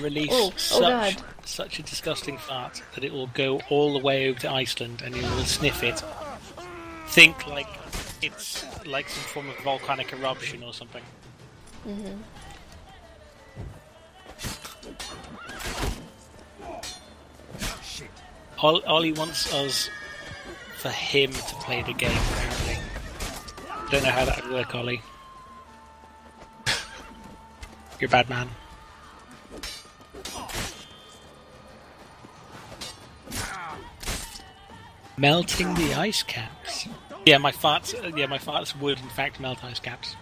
Release Oh, oh such God. Such a disgusting fart that it will go all the way over to Iceland and you will sniff it. Think like it's like some form of volcanic eruption or something. hmm Ol- Ollie wants us for him to play the game. Apparently, don't know how that would work, Ollie. You're a bad man. Melting the ice caps. Yeah, my farts. uh, Yeah, my farts would in fact melt ice caps.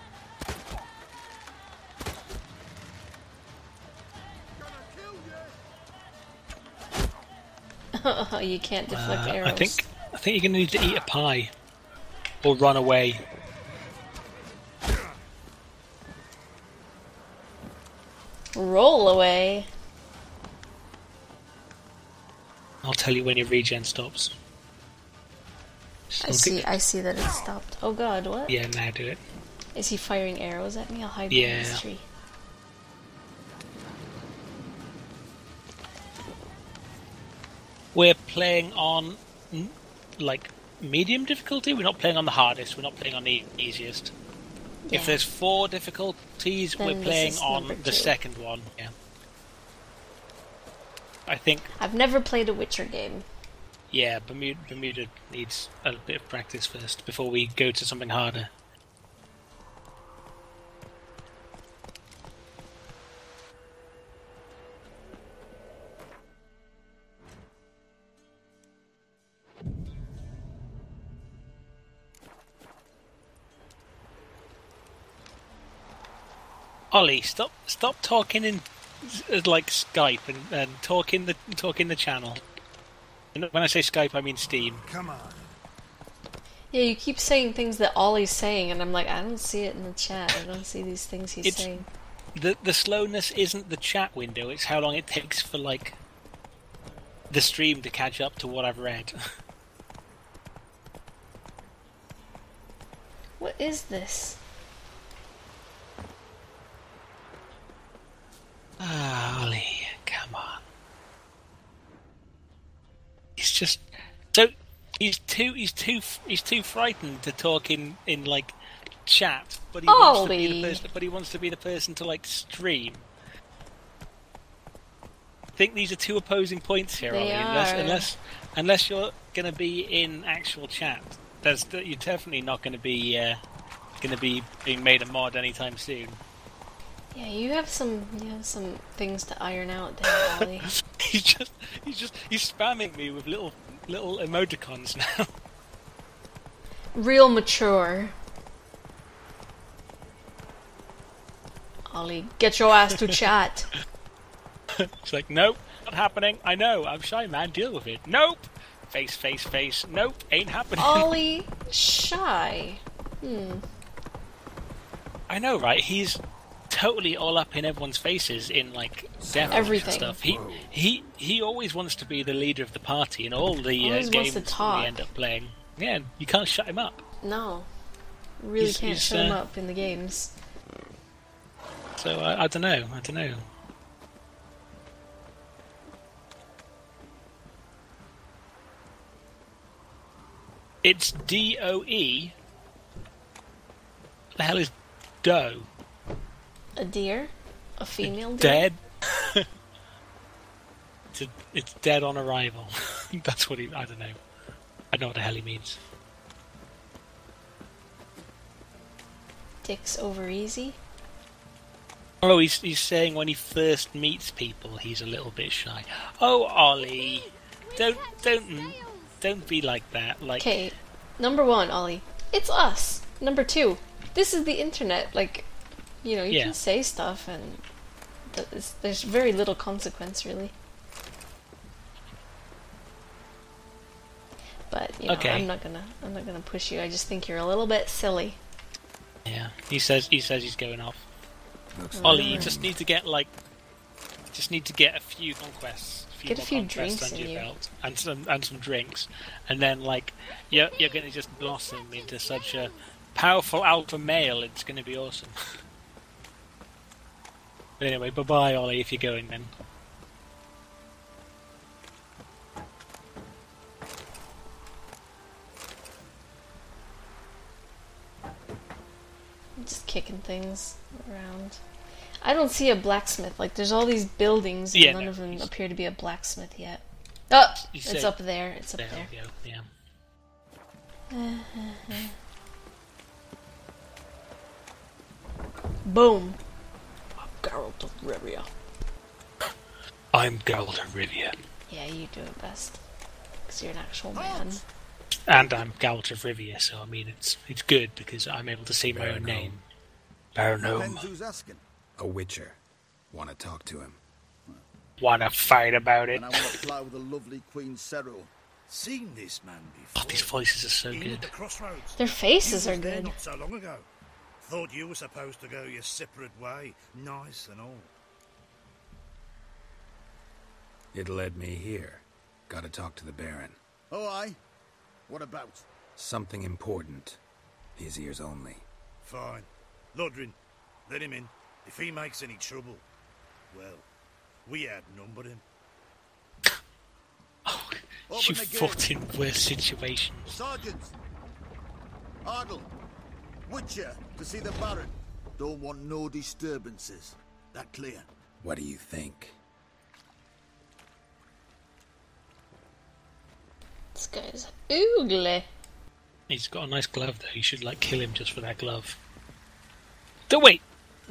Oh, you can't deflect Uh, arrows. I think I think you're gonna need to eat a pie or run away. Roll away. I'll tell you when your regen stops. I see. I see that it stopped. Oh God, what? Yeah, now do it. Is he firing arrows at me? I'll hide behind Yeah. this tree. We're playing on like medium difficulty. We're not playing on the hardest. We're not playing on the easiest. Yeah. If there's four difficulties, Then we're playing on the second one. Yeah. I think I've never played a Witcher game. Yeah, Bermuda, Bermuda needs a bit of practice first before we go to something harder. Ollie, stop stop talking in like Skype and, and talking the talking the channel. And When I say Skype, I mean Steam. Come on. Yeah, you keep saying things that Ollie's saying, and I'm like, I don't see it in the chat. I don't see these things he's It's- saying. the the slowness isn't the chat window; it's how long it takes for like the stream to catch up to what I've read. What is this? Ah, Ollie, come on. He's just so he's too he's too he's too frightened to talk in in like chat, but he wants to be the person. But he wants to be the person to like stream. I think these are two opposing points here, They Ollie. Unless are. unless unless you're going to be in actual chat, there's you're definitely not going to be uh, going to be being made a mod anytime soon. Yeah, you have some you have some things to iron out there, Ollie. he's just he's just he's spamming me with little little emoticons now. Real mature. Ollie, get your ass to chat. it's like, nope, not happening. I know, I'm shy, man. Deal with it. Nope. Face, face, face. Nope, ain't happening. Ollie, shy. Hmm. I know, right? He's totally all up in everyone's faces in like demo Everything. and stuff. He he he always wants to be the leader of the party in all the uh, games to that we end up playing. Yeah, you can't shut him up. No. Really He's- can't he's, shut him uh, up in the games. So I, I don't know. I don't know. It's D O E. The hell is doe? A deer? A female deer? Dead. it's, a, it's dead on arrival. That's what he. I don't know. I don't know what the hell he means. dicks over easy. Oh, he's he's saying when he first meets people, he's a little bit shy. Oh, Ollie, don't don't don't be like that. Like, Okay, number one, Ollie, it's us. Number two, this is the internet. Like, you know, you Yeah. can say stuff, and th- there's very little consequence, really. But you know, Okay. I'm not gonna, I'm not gonna push you. I just think you're a little bit silly. yeah, he says he says he's going off. Looks mm. Ollie, you just need to get like, just need to get a few conquests, a few Get a few conquests drinks under in your you. belt, and some and some drinks, and then like you're you're going to just blossom into such a powerful alpha male. It's going to be awesome. but anyway, bye bye, Ollie. If you're going, then I'm just kicking things around. I don't see a blacksmith. Like, there's all these buildings, and Yeah, none no, of them appear to be a blacksmith yet. Oh, it's up there. It's up there there. go. Yeah. Boom. Geralt of Rivia. I'm Geralt of Rivia, Yeah, you do it best. Because you're an actual man. and I'm Geralt of Rivia, so I mean it's it's good because I'm able to say my own Baron name. Depends Baron who's asking. a witcher. Want to talk to him? Wanna fight about it? And I want to play with the lovely Queen Cyril. Seen this man before. Oh, these voices are so good. the crossroads. Their faces You are good. Not so long ago. Thought you were supposed to go your separate way, nice and all. It led me here. Gotta talk to the Baron. Oh, aye? What about? Something important. His ears only. Fine. Lodrin, let him in. If he makes any trouble, well, we outnumber him. You Open the gate. fought in worse situations. Sergeant! Ardle! Witcher, to see the Baron. Don't want no disturbances. That clear? What do you think? This guy's ugly. He's got a nice glove though. You should like kill him just for that glove. So wait,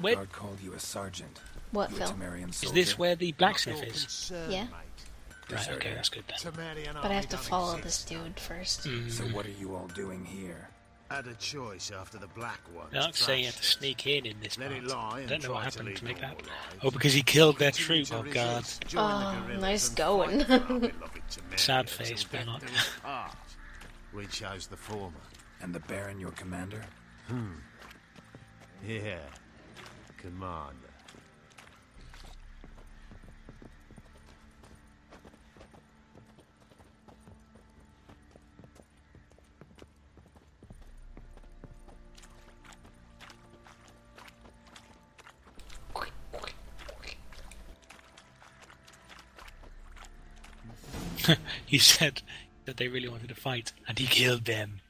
Wait. Guard called you a sergeant. What, You a Phil? Is this? Where the blacksmith is? Yeah? Right. Okay, that's good then. But I have to follow this dude first. Mm. So what are you all doing here? Had a choice after the black one. They're not saying you have to sneak in in this Let part. it lie I don't know what try to happened to, make that. lives. Oh, because he killed their troop. Oh god. Oh, nice going. Sad face, but not. We chose the former. And the Baron your commander? Hmm. Yeah, commander. he said that they really wanted to fight, and he killed them.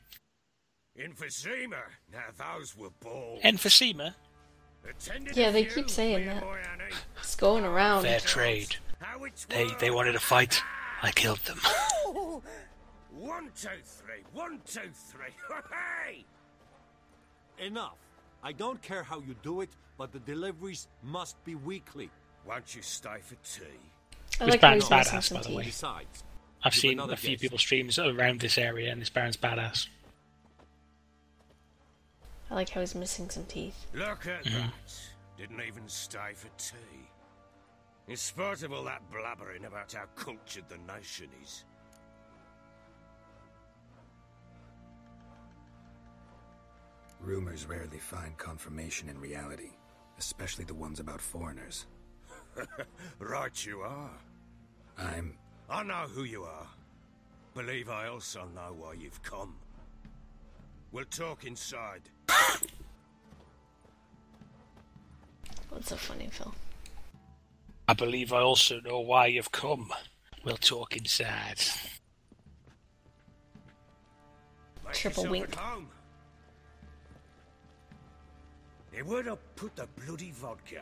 Emphysema. Now those were balls. Emphysema? Yeah, they keep saying that. It's going around. Fair trade. They they wanted to fight. I killed them. One, two, three. One, two, three. Hey! Enough. I don't care how you do it, but the deliveries must be weekly. Won't you stay for tea? I like how band's he's missing badass, some by the way. Besides, I've Give seen another a few guess. people streams around this area, and this Baron's badass. I like how he's missing some teeth. Look at Mm-hmm. that. Didn't even stay for tea. In spite of all that blabbering about how cultured the nation is. Rumors rarely find confirmation in reality, especially the ones about foreigners. Right you are. I'm. I know who you are. Believe I also know why you've come. We'll talk inside. What's so funny, Phil? I believe I also know why you've come. We'll talk inside. Make Triple yourself wink. at home. Where'd I put the bloody vodka?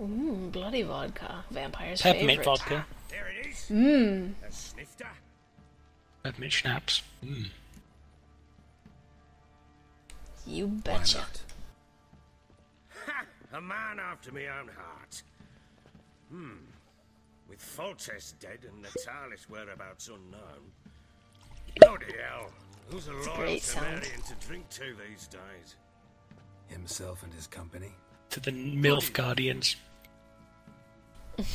Mmm, bloody vodka. Vampire's Peppermint favorite. vodka, There it is. Mmm. A snifter. peppermint schnapps. Mm. You Why betcha. not? Ha! A man after my own heart. Hmm. With Foltest dead and Natalis whereabouts unknown. Bloody hell. Who's a loyal great sound. Temerian to drink to these days? Himself and his company. To the MILF Guardians.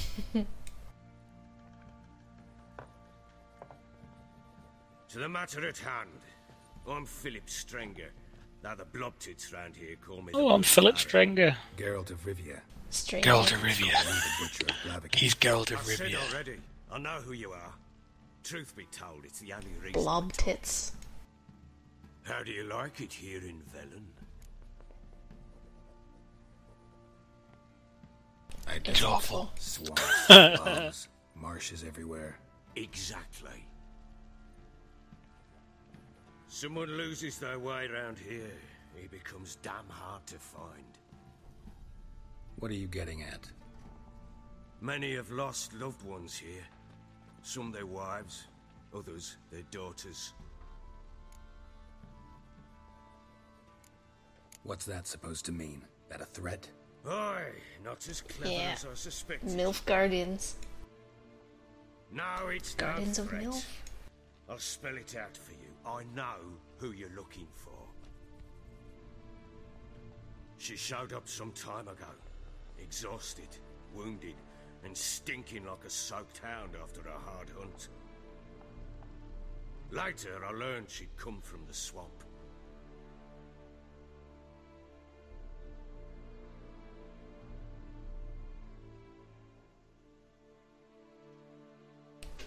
To the matter at hand. I'm Philip Strenger. Now the blobtits round here call me the Oh, I'm Philip Baron. Strenger. Geralt of Rivia. Straight. Geralt of Rivia. The Butcher of Blaviken. He's Geralt I've of said already. I know who you are. Truth be told, it's the only reason. Blob tits. How do you like it here in Velen? I It's awful. Swamps, bogs, marshes everywhere. Exactly. Someone loses their way round here, he becomes damn hard to find. What are you getting at? Many have lost loved ones here. Some their wives, others their daughters. What's that supposed to mean? That a threat? Aye, not as clever Yeah. as I suspected. MILF Guardians. No, it's Guardians no of. MILF. I'll spell it out for you. I know who you're looking for. She showed up some time ago, exhausted, wounded, and stinking like a soaked hound after a hard hunt. Later, I learned she'd come from the swamp.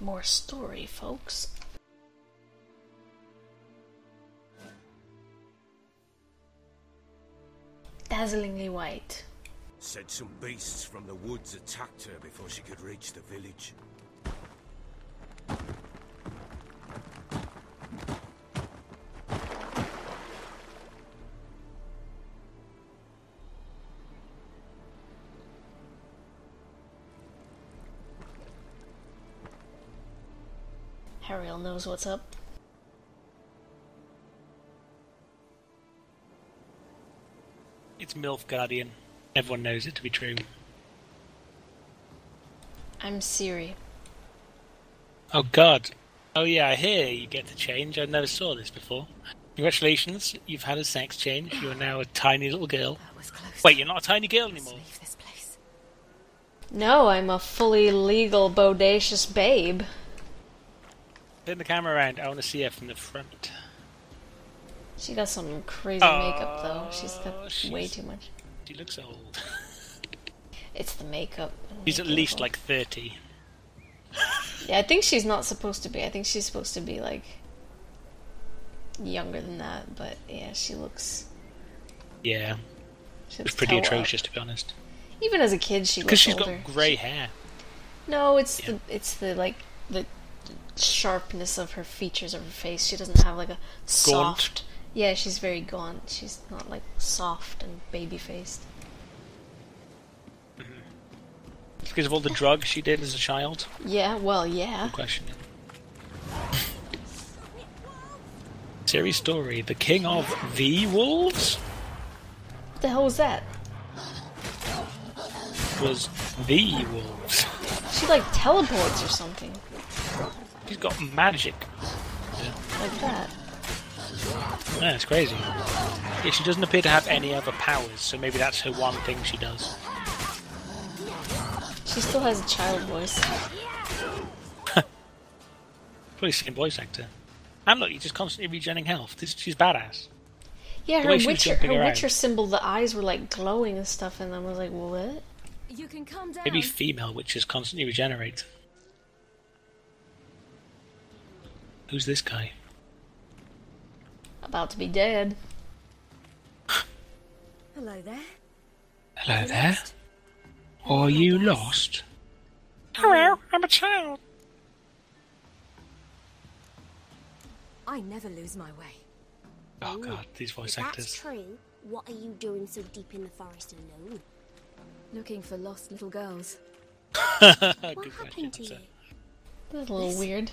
More story, folks. Dazzlingly white. Said some beasts from the woods attacked her before she could reach the village. Knows what's up. It's MILF Guardian. Everyone knows it to be true. I'm Ciri. Oh god. Oh yeah, I hear you get to change. I never saw this before. Congratulations, you've had a sex change. You are now a tiny little girl. That was close. Wait, you're not a tiny girl anymore. leave this place. No, I'm a fully legal bodacious babe. Turn the camera around. I want to see her from the front. She got some crazy Oh, makeup though. Oh, she's got way too much. She looks old. It's the makeup. She's at least careful. like 30. Yeah, I think she's not supposed to be. I think she's supposed to be like younger than that. But yeah, she looks. Yeah, She it's looks pretty toe up. atrocious to be honest. Even as a kid, she Because looks she's older. got grey hair. No, it's Yeah. the it's the like the sharpness of her features of her face. She doesn't have like a soft. Yeah, she's very gaunt. She's not like soft and baby faced. It's because of all the drugs she did as a child. Yeah, well, yeah. Good question. Ciri's story: The King of the Wolves What the hell was that? was the wolves. She like teleports or something She's got magic. like that. Yeah, it's crazy. Yeah, she doesn't appear to have any other powers, so maybe that's her one thing she does. She still has a child voice. Probably same voice actor. And look, you're just constantly regenerating health. This, she's badass. Yeah, The her way she was Witcher, jumping her around. Witcher symbol, the eyes were like glowing and stuff, and I was like, what? You can calm down. Maybe female witches constantly regenerate. Who's this guy? About to be dead. Hello there. Hello there. Are you lost? Hello, I'm a child. I never lose my way. Oh god, these voice If that's actors. true, what are you doing so deep in the forest alone? Looking for lost little girls. What happened to you? That's a little weird.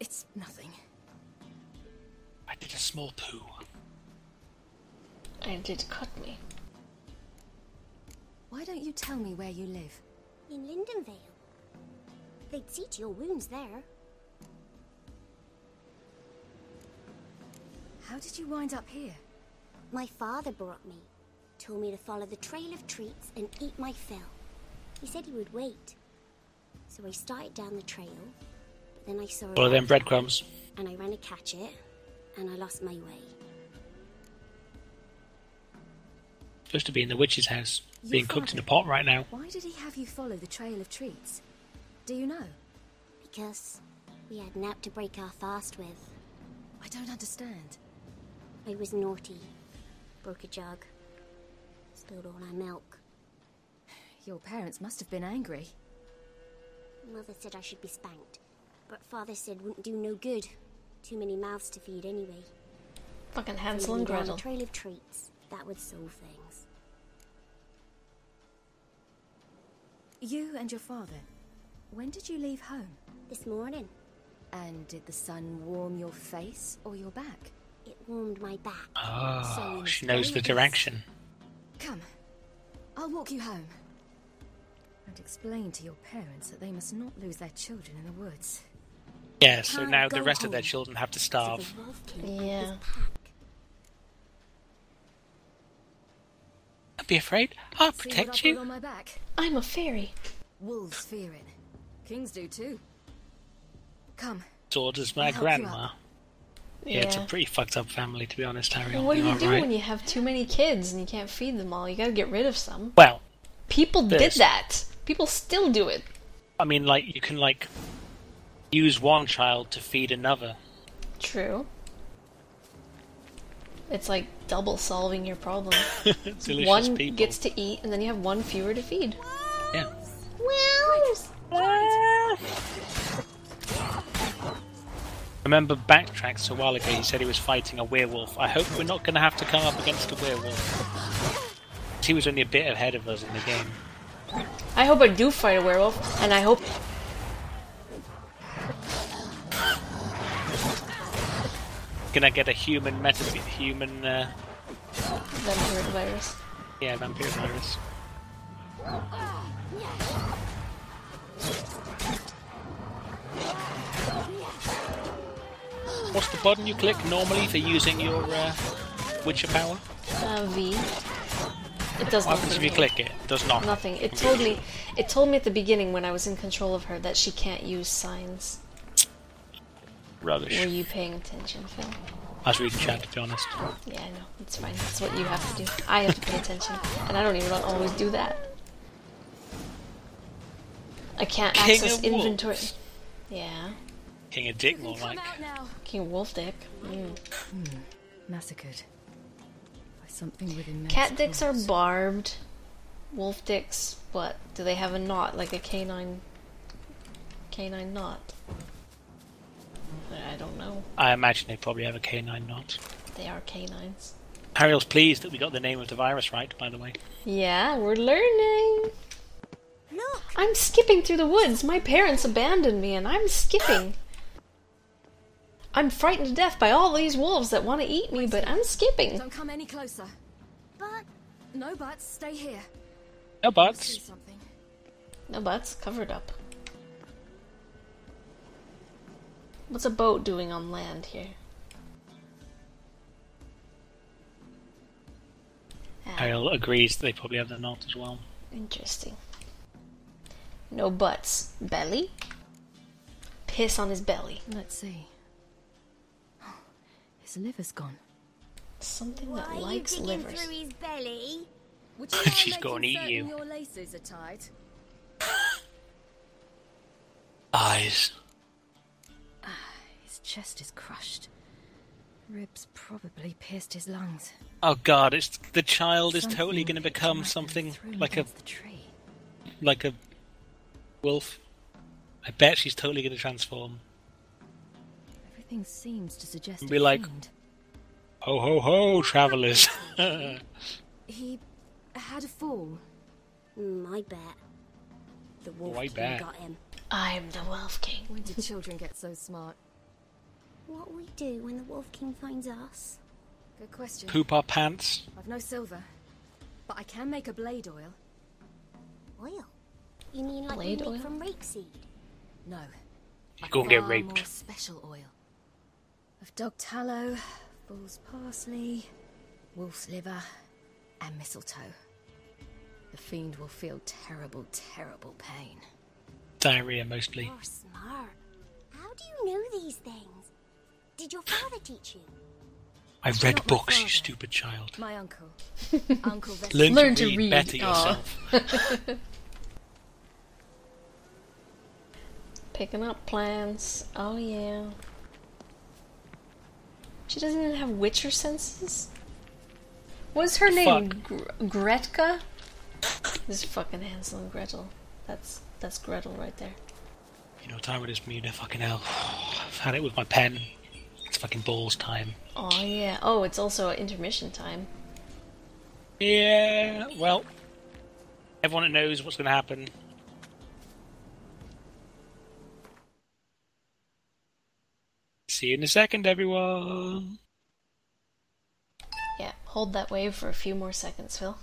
It's nothing. I did a small poo. And it cut me. Why don't you tell me where you live? In Lindenvale. They'd see to your wounds there. How did you wind up here? My father brought me. Told me to follow the trail of treats and eat my fill. He said he would wait. So I started down the trail, but then I saw a Follow them breadcrumbs. and I ran to catch it, and I lost my way. Supposed to be in the witch's house, Your being cooked in a pot right now. Why did he have you follow the trail of treats? Do you know? Because we had naught to break our fast with. I don't understand. I was naughty. Broke a jug. Spilled all our milk. Your parents must have been angry. Mother said I should be spanked, but father said wouldn't do no good. Too many mouths to feed anyway. Fucking Sent Hansel and down Gretel. a trail of treats. That would solve things. You and your father. When did you leave home? This morning, And did the sun warm your face or your back? it warmed my back. Ah, oh, we she knows the direction. Come. I'll walk you home. And explain to your parents that they must not lose their children in the woods. Yeah, so now the go rest of their children have to To starve. the Wolf King and Yeah. his pack. Don't be afraid. I'll See what I protect you. on my back? I'm a fairy. Wolves fear it. Kings do too. Come. So does my I'll grandma. up. Yeah, it's a pretty fucked up family, to be honest, Harry. And what do you you do right. when you have too many kids and you can't feed them all? You gotta get rid of some. Well, People did that. People still do it. I mean, like you can like use one child to feed another. True. It's like double solving your problem. Delicious one people. gets to eat, and then you have one fewer to feed. Yeah. Remember backtracks a while ago. He said he was fighting a werewolf. I hope we're not going to have to come up against a werewolf. He was only a bit ahead of us in the game. I hope I do fight a werewolf, and I hope Gonna get a human meta human uh, vampiric virus. yeah vampire virus. What's the button you click normally for using your uh, Witcher power? Uh, v. It does What happens if you click it? It does not. Nothing. It told me. It told me at the beginning when I was in control of her that she can't use signs. Rubbish. Were you paying attention, Phil? I was reading chat, to be honest. Yeah, I know. It's fine. That's what you have to do. I have to pay attention, and I don't even always do that. I can't King access of inventory. Wolves. Yeah, King of Dick, more like. now. King Wolf Dick. Mm. Massacred. By something within immense Cat dicks are barbed. Wolf dicks, what? Do they have a knot like a canine? Canine knot? I don't know. I imagine they probably have a canine knot. They are canines. Harriel's pleased that we got the name of the virus right, by the way. Yeah, we're learning. Look! I'm skipping through the woods. My parents abandoned me, and I'm skipping. I'm frightened to death by all these wolves that want to eat me, but I'm skipping. Don't come any closer. But No buts. Stay here. No buts. something. No butts, covered up. What's a boat doing on land here? Harriel agrees they probably have the knot as well. interesting. No butts. Belly? Piss on his belly. Let's see. His liver's gone. Something why that are you likes livers. through his belly? Would you She's gonna eat you. Your laces are tied. Eyes. His chest is crushed. Ribs probably pierced his lungs. Oh god, it's the child is Something totally going to become him up and something like a the tree. like a wolf. I bet she's totally going to transform. Everything seems to suggest Be a like- fiend. Ho ho ho, travelers! He had a fall. Mm, I bet. The wolf I king bet. got him. I'm the Wolf King. When did children get so smart? What will we do when the wolf king finds us? Good question. Poop our pants. I've no silver, but I can make a blade oil. Oil? You mean like Blade you oil? make from rapeseed? No. You a go and get far raped. More special oil. Of dog tallow, bull's parsley, wolf's liver, and mistletoe. The fiend will feel terrible, terrible pain. Diarrhea mostly. You're smart. How do you know these things? Did your father teach you? I Not read my books, you stupid child. My uncle. uncle Vesper. Learn, Learn to, to read, read. better Aw. yourself. Picking up plants. Oh yeah. She doesn't even have Witcher senses. What's her name? Gr- Gretka? This is fucking Hansel and Gretel. That's that's Gretel right there. You know what time it is, Mina? Fucking hell. I've had it with my pen. It's fucking balls time. Oh yeah. Oh, it's also intermission time. Yeah, well, everyone knows what's going to happen. See you in a second, everyone. Yeah, hold that wave for a few more seconds, Phil.